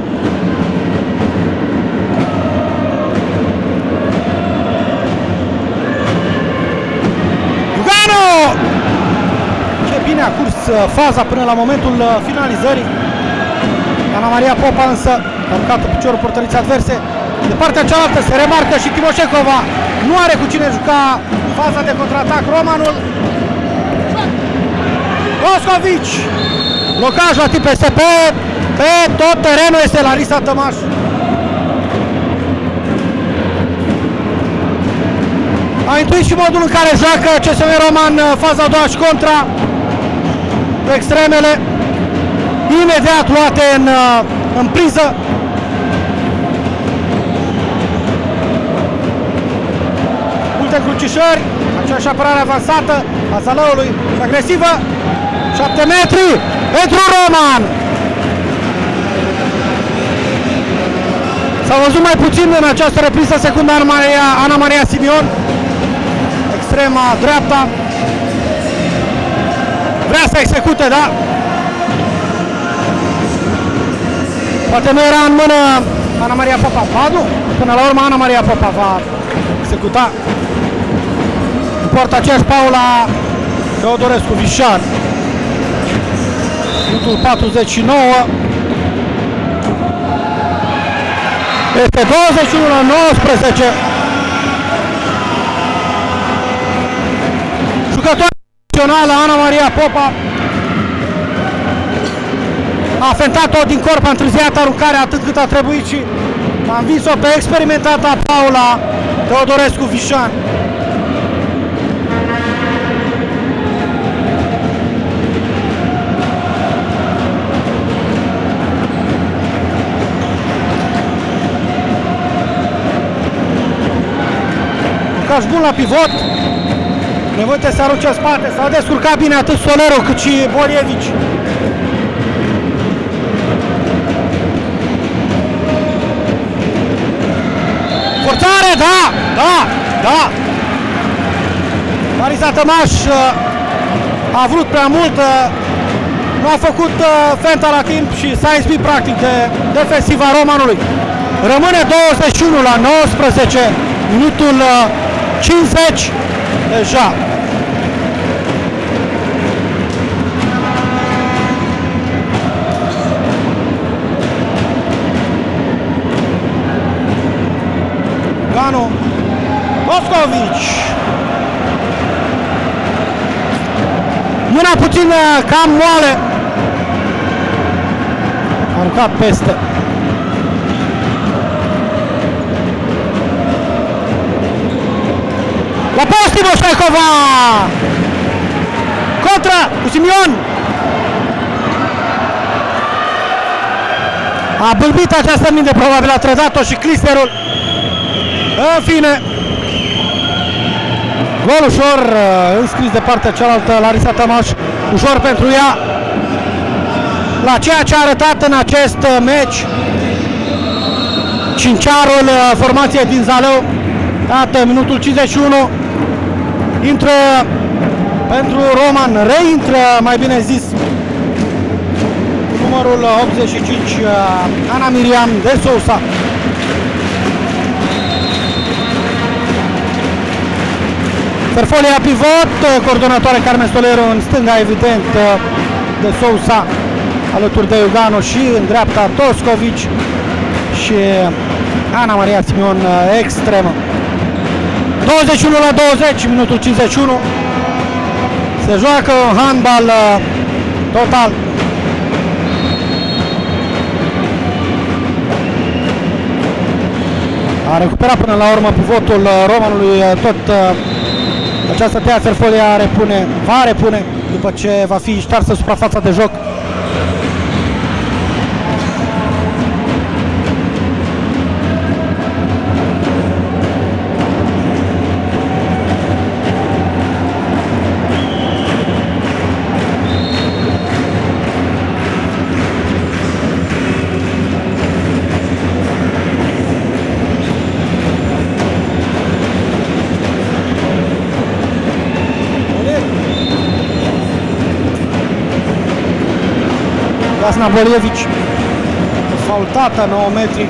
Lugano! Ce bine a curs uh, faza până la momentul uh, finalizării. Ana Maria Popa însă a aruncat piciorul portăriței adverse. De partea cealaltă se remarcă și Timoșecova nu are cu cine juca faza de contraatac. Romanul Roscovici blocaj la tip este pe, pe tot terenul este Larisa Tămaș. A intuit și modul în care joacă CSM Roman uh, faza a doua și contra extremele imediat luate în, uh, în priză. Multe încrucișări, aceeași apărare avansată a Zalăului și agresivă. 7 metri pentru Roman. S-a văzut mai puțin în această repriză secundă Ana Maria, Ana Maria Simion extrema dreapta. Vrea să execute, da? Poate nu era în mână Ana Maria Popa. Ba nu, până la urmă Ana Maria Popa va executa. Poartă aceeași Paula Teodorescu Vișan. Minutul 49. Este 21 la 19. Jucătoare națională Ana Maria Popa a fentat-o din corp, a întârziat aruncarea atât cât a trebuit și a învins-o pe experimentata Paula Teodorescu Vișan. Caș bun la pivot, nevoie să arunce în spate, s-a descurcat bine atât Solero cât și Borievici. Forțare, da, da, da. Marisa Tămaș uh, a vrut prea mult, uh, nu a făcut uh, fenta la timp și s-a izbit practic de defensiva Romanului. Rămâne 21 la 19, minutul 50 deja. Gano Moscovici Mâna puțin cam moale aruncat peste. La post Timoșaicova! Contra cu Simion! A bâlbit această minte, probabil a trădat-o și Clisterul. În fine, gol ușor, uh, înscris de partea cealaltă, Larisa Tamaș, ușor pentru ea. La ceea ce a arătat în acest uh, meci, cinciarul uh, formației din Zalău, Iată, minutul 51, intră pentru Roman, reintră, mai bine zis, numărul 85, Ana Miriam de Sousa. Perfolia pivot, coordonatoare Carmen Stolero în stânga, evident, de Sousa, alături de Iugano și în dreapta Toscovici și Ana Maria Simion extremă. 21 la 20, minutul 51. Se joacă un handbal total. A recuperat până la urmă pivotul Romanului tot această tăia Ferfolia repune, va repune după ce va fi ștarsă suprafața de joc Jasna Bolievici faultată 9 metri.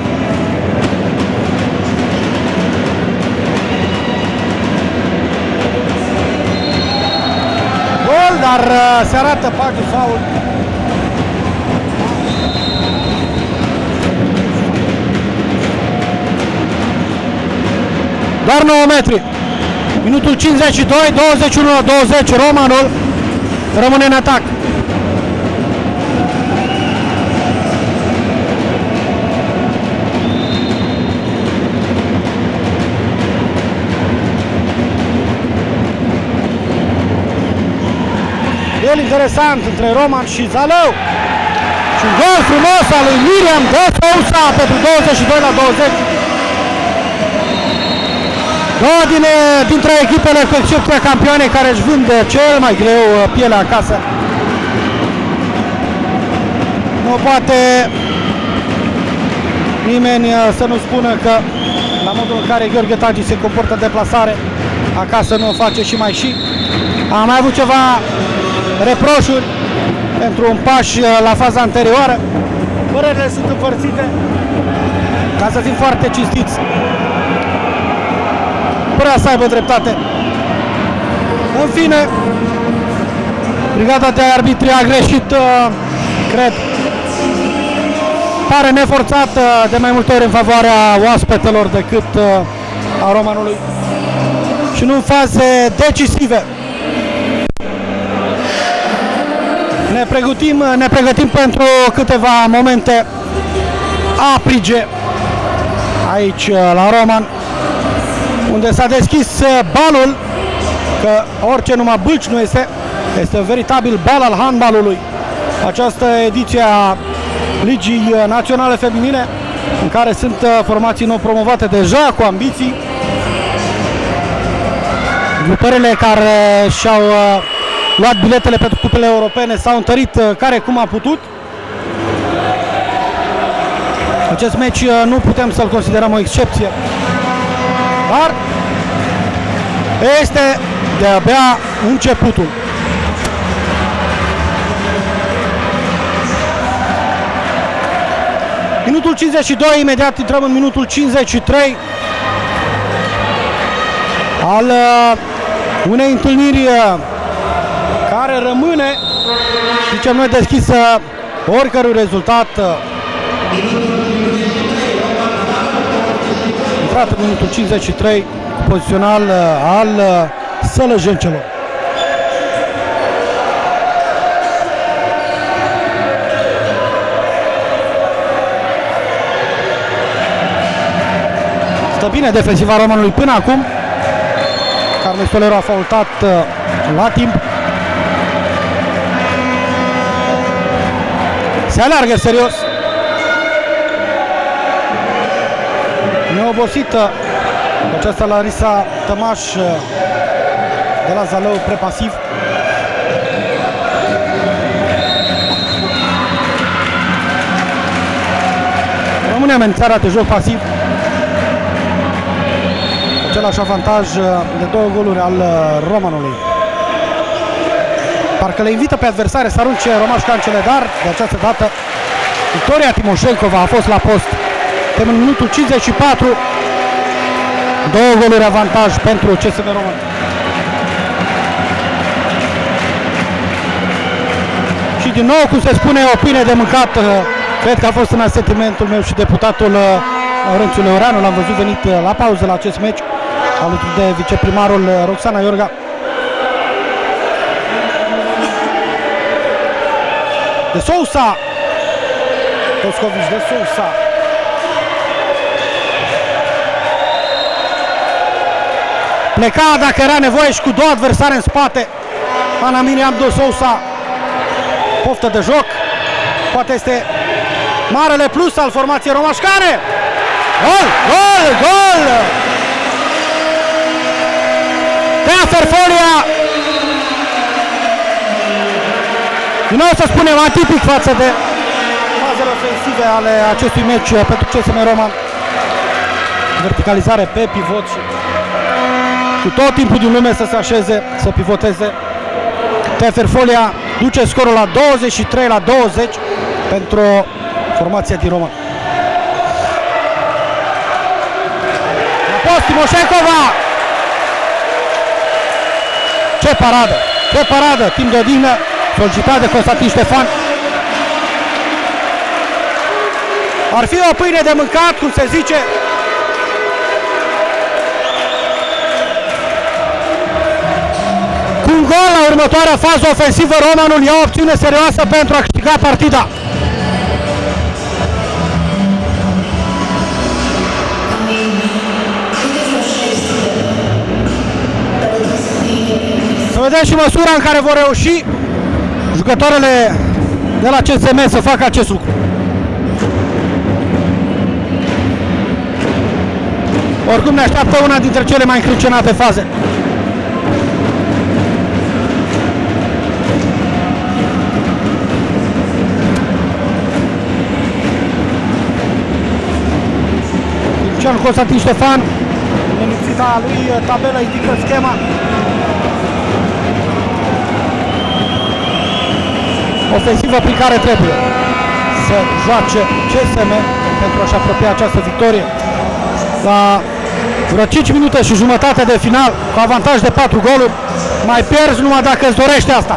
Gol, dar uh, se arată pagul faul. Doar 9 metri. Minutul 52, 21 la 20 Romanul rămâne în atac duel interesant între Roman și Zalău. Și un gol frumos al lui Miriam de Sousa pentru 22 la 20. Două din, dintre echipele cu excepția campioane care își vând cel mai greu uh, pielea acasă. Nu poate nimeni uh, să nu spună că la modul în care Gheorghe Tagi se comportă deplasare, acasă nu o face și mai și. Am mai avut ceva reproșuri pentru un paș uh, la faza anterioară. Părerile sunt împărțite, ca să fim foarte cinstiți. Părea să aibă dreptate. În fine, brigada de arbitri a greșit, uh, cred, pare neforțat de mai multe ori în favoarea oaspetelor decât uh, a romanului și nu în faze decisive. Ne pregătim, ne pregătim pentru câteva momente aprige. Aici uh, la Roman unde s-a deschis uh, balul că orice numai bâlci nu este este un veritabil bal al handbalului. Această ediție a Ligii uh, Naționale Feminine în care sunt formații nou promovate deja cu ambiții. Grupările care și-au luat biletele pentru cupele europene, s-au întărit uh, care cum a putut. Acest meci uh, nu putem să-l considerăm o excepție, dar este de-abia începutul. Minutul 52, imediat intrăm în minutul 53 al uh, unei întâlniri care rămâne, zicem noi, deschisă oricărui rezultat. Intrat în minutul 53, pozițional uh, al uh, Sălăjencelor. Stă bine defensiva romanului până acum. Carmen Solero a faultat uh, la timp. Se aleargă serios. Neobosită aceasta Larisa Tămaș uh, de la Zalău prepasiv. Rămâne amenințarea de joc pasiv. Același avantaj uh, de două goluri al uh, Romanului. Parcă le invită pe adversare să arunce Romaș Cancele, dar de această dată Victoria Timoșenkova a fost la post. Pe minutul 54, două goluri avantaj pentru CSM Roman. Și din nou, cum se spune, o pâine de mâncat, uh, cred că a fost în asentimentul meu și deputatul Laurențiu Leoreanu, l-am văzut venit la pauză la acest meci, alături de viceprimarul Roxana Iorga. De Sousa. Toscovici de Sousa. Pleca dacă era nevoie și cu două adversare în spate. Ana Miriam de Sousa. Poftă de joc. Poate este marele plus al formației romașcane. Gol! Gol! Gol! Teafer Folia Din nou să spunem atipic față de fazele ofensive ale acestui meci pentru CSM Roman. Verticalizare pe pivot și cu tot timpul din lume să se așeze, să pivoteze. Tefer Folia duce scorul la 23 la 20 pentru formația din Roman. La post Timoșencova! Ce paradă! Ce paradă! Timp de odihnă solicitat de Constantin Ștefan. Ar fi o pâine de mâncat, cum se zice. Cu un gol la următoarea fază ofensivă, Romanul ia o opțiune serioasă pentru a câștiga partida. Să vedem și măsura în care vor reuși jucătoarele de la CSM să facă acest lucru. Oricum ne așteaptă una dintre cele mai încrâncenate faze. Lucian Constantin Ștefan, linițita lui tabela indică schema ofensivă prin care trebuie să joace CSM pentru a-și apropia această victorie. La vreo 5 minute și jumătate de final, cu avantaj de 4 goluri, mai pierzi numai dacă îți dorește asta.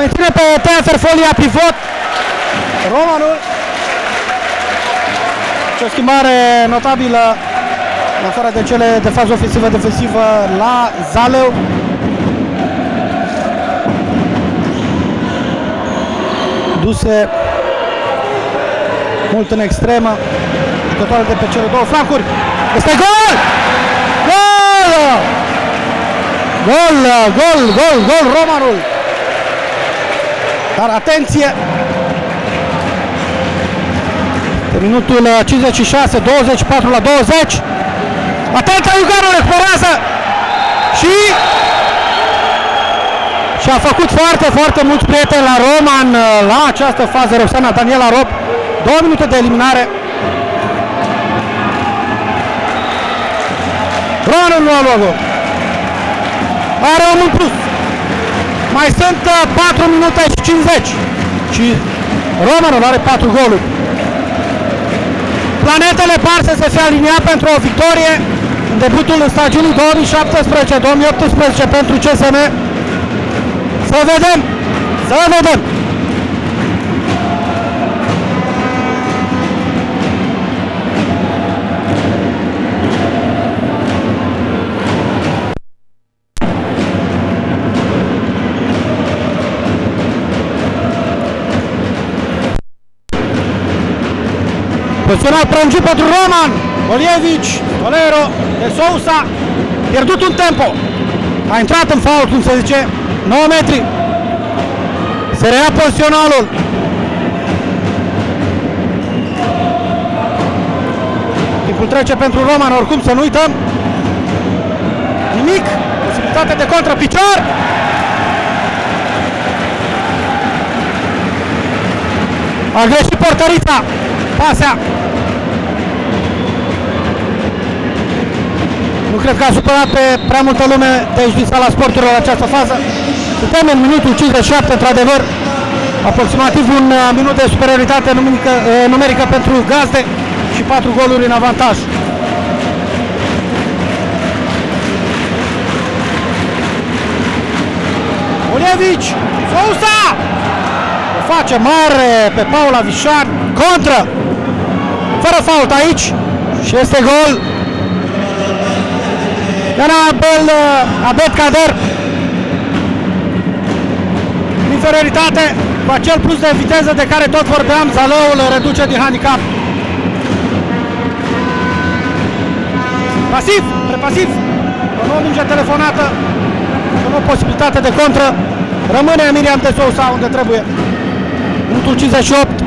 Menține pe Teafer folia pivot. Romanul. Ce o schimbare notabilă în afară de cele de fază ofensivă-defensivă la Zaleu. Duse mult în extremă. Jucătoare de pe cele două flancuri. Este gol! Gol! Gol, gol, gol, gol, Romanul! Dar atenție! Pe minutul 56, 24 la 20. Atenție, Iuganu recuperează! Și... Și a făcut foarte, foarte mulți prieteni la Roman la această fază. Roxana Daniela Rob. Două minute de eliminare. Roman nu a luat gol. Are un plus. Mai sunt 4 uh, minute și 50 și Romanul are 4 goluri. Planetele par să se fie aliniat pentru o victorie în debutul stagiunii 2017-2018 pentru CSM. Să vedem! Să vedem! Poziționat prelungit pentru Roman. Olievici, Tolero, de Sousa. Pierdut un tempo. A intrat în fault, cum se zice. 9 metri. Se reia poziționalul. Timpul trece pentru Roman, oricum să nu uităm. Nimic. Posibilitate de contră, picior. A greșit portărița. Pasea. Nu cred că a supărat pe prea multă lume de aici din sala sporturilor această fază. Suntem în minutul 57, într-adevăr, aproximativ un uh, minut de superioritate numerică, uh, numerică pentru gazde și 4 goluri în avantaj. Olievici, Sousa! O face mare pe Paula Vișan, contră! Fără fault aici și este gol. Iar Abel, uh, Abed Kader inferioritate cu acel plus de viteză de care tot vorbeam, Zalăul reduce din handicap. Pasiv, repasiv, o nouă minge telefonată, o nouă posibilitate de contră. Rămâne Miriam de Sousa unde trebuie. Minutul 58.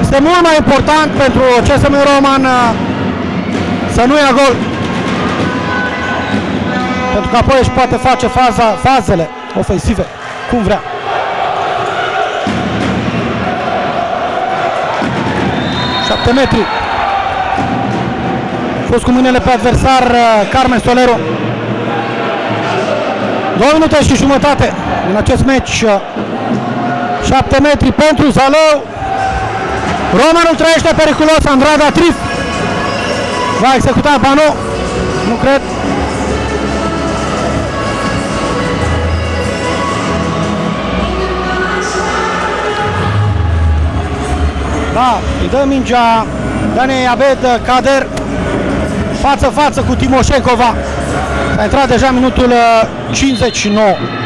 Este mult mai important pentru CSM Roman uh, să nu ia gol. Pentru că apoi își poate face faza, fazele ofensive cum vrea. Șapte metri. A fost cu mâinile pe adversar uh, Carmen Solero. Două minute și jumătate în acest meci. 7 metri pentru Zalău. Romanul trăiește periculos, Andrada Trif. Va executa Bano. Nu cred. Da, îi dă mingea Daniel Abed Kader față-față cu Timoșencova. A intrat deja minutul 59. Uh,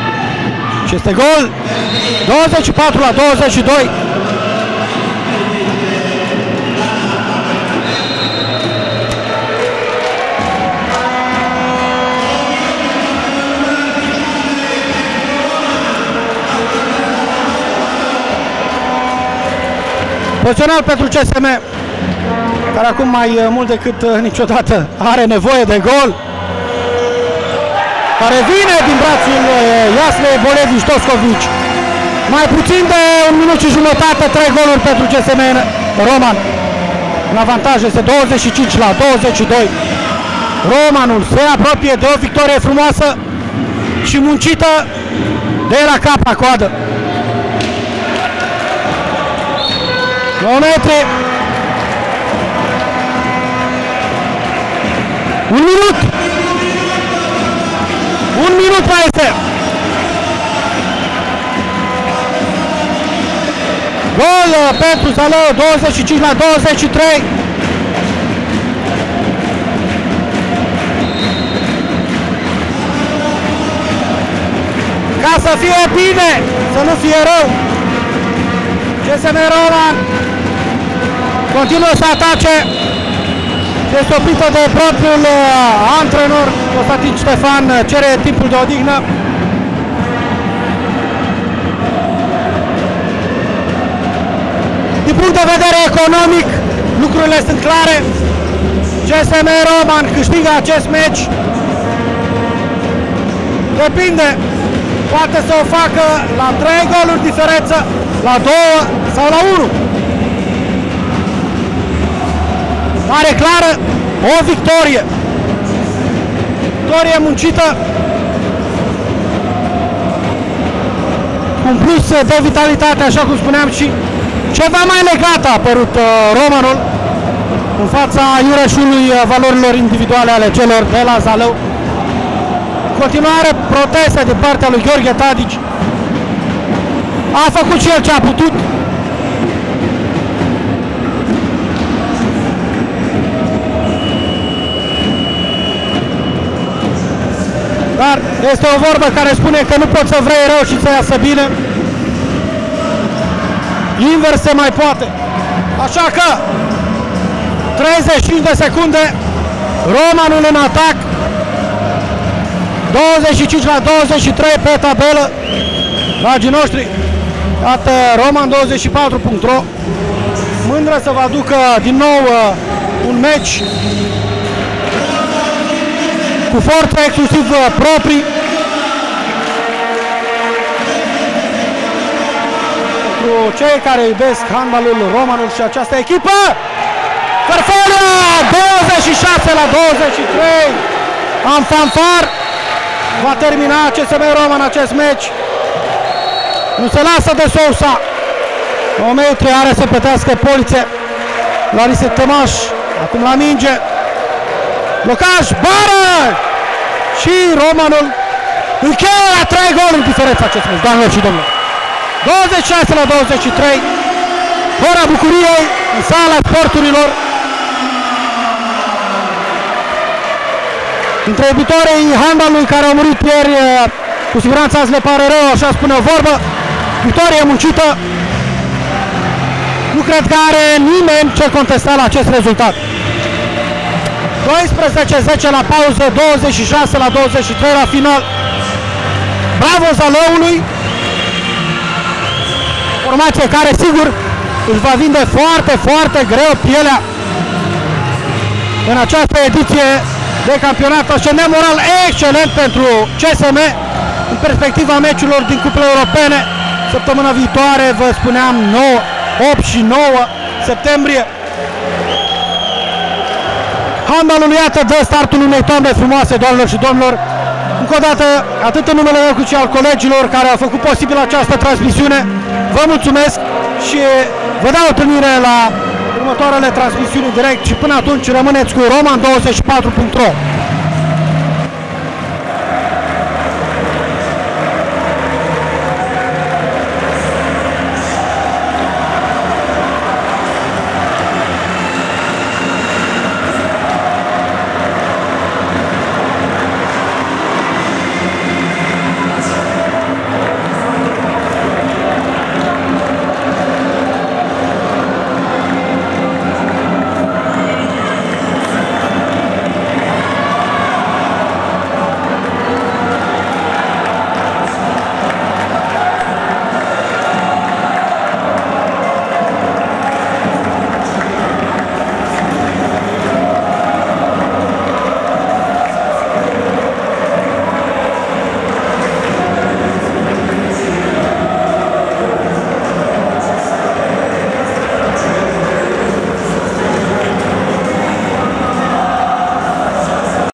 și este gol 24 la 22. Pozițional pentru CSM, care acum mai uh, mult decât uh, niciodată are nevoie de gol. Care vine din brațul uh, Iasle Bolevici Toscovici. Mai puțin de un minut și jumătate, trei goluri pentru CSM Roman. În avantaj este 25 la 22. Romanul se apropie de o victorie frumoasă și muncită de la cap la coadă. 9 metri. Un minut. Un minut mai este. Gol pentru Zalău, 25 la 23. Ca să fie bine, să nu fie rău. CSM Roman continuă să atace și este oprită de propriul uh, antrenor Constantin Ștefan, uh, cere timpul de odihnă. Din punct de vedere economic, lucrurile sunt clare. CSM Roman câștigă acest meci. Depinde, poate să o facă la 3 goluri diferență, la 2 sau la 1. Mare clară, o victorie. Victorie muncită. Un plus de vitalitate, așa cum spuneam, și ceva mai legat a apărut uh, Romanul în fața iureșului uh, valorilor individuale ale celor de la Zalău. continuare proteste din partea lui Gheorghe Tadici. A făcut și el ce a putut. Dar este o vorbă care spune că nu poți să vrei rău și să iasă bine. Invers se mai poate. Așa că 35 de secunde Romanul în atac 25 la 23 pe tabelă dragii noștri Iată Roman 24.ro Mândră să vă aducă din nou uh, un meci cu forță exclusiv uh, proprii. Pentru cei care iubesc handbalul Romanul și această echipă Ferfolia 26 la 23 am fanfar. Va termina CSM Roman acest meci. Nu se lasă de Sousa. Ometri are să plătească poliție Larise Tămaș acum la minge blocaj, bară! Și Romanul încheie la 3 goluri diferența acest meci, doamnelor și domnilor 26 la 23 ora bucuriei în sala sporturilor. Dintre iubitorii handbalului care au murit ieri cu siguranță azi le pare rău, așa spune o vorbă. Victorie muncită. Nu cred că are nimeni ce contesta la acest rezultat 12-10 la pauză, 26 la 23 la final. Bravo Zalăului! Formație care sigur își va vinde foarte, foarte greu pielea în această ediție de campionat ascendent moral excelent pentru CSM în perspectiva meciurilor din cupele europene săptămâna viitoare, vă spuneam 9, 8 și 9 septembrie Handbalul, iată, dă startul unei toamne frumoase, doamnelor și domnilor. Încă o dată, atât în numele meu cât și al colegilor care au făcut posibil această transmisiune, vă mulțumesc și vă dau întâlnire la următoarele transmisiuni direct și până atunci rămâneți cu roman24.ro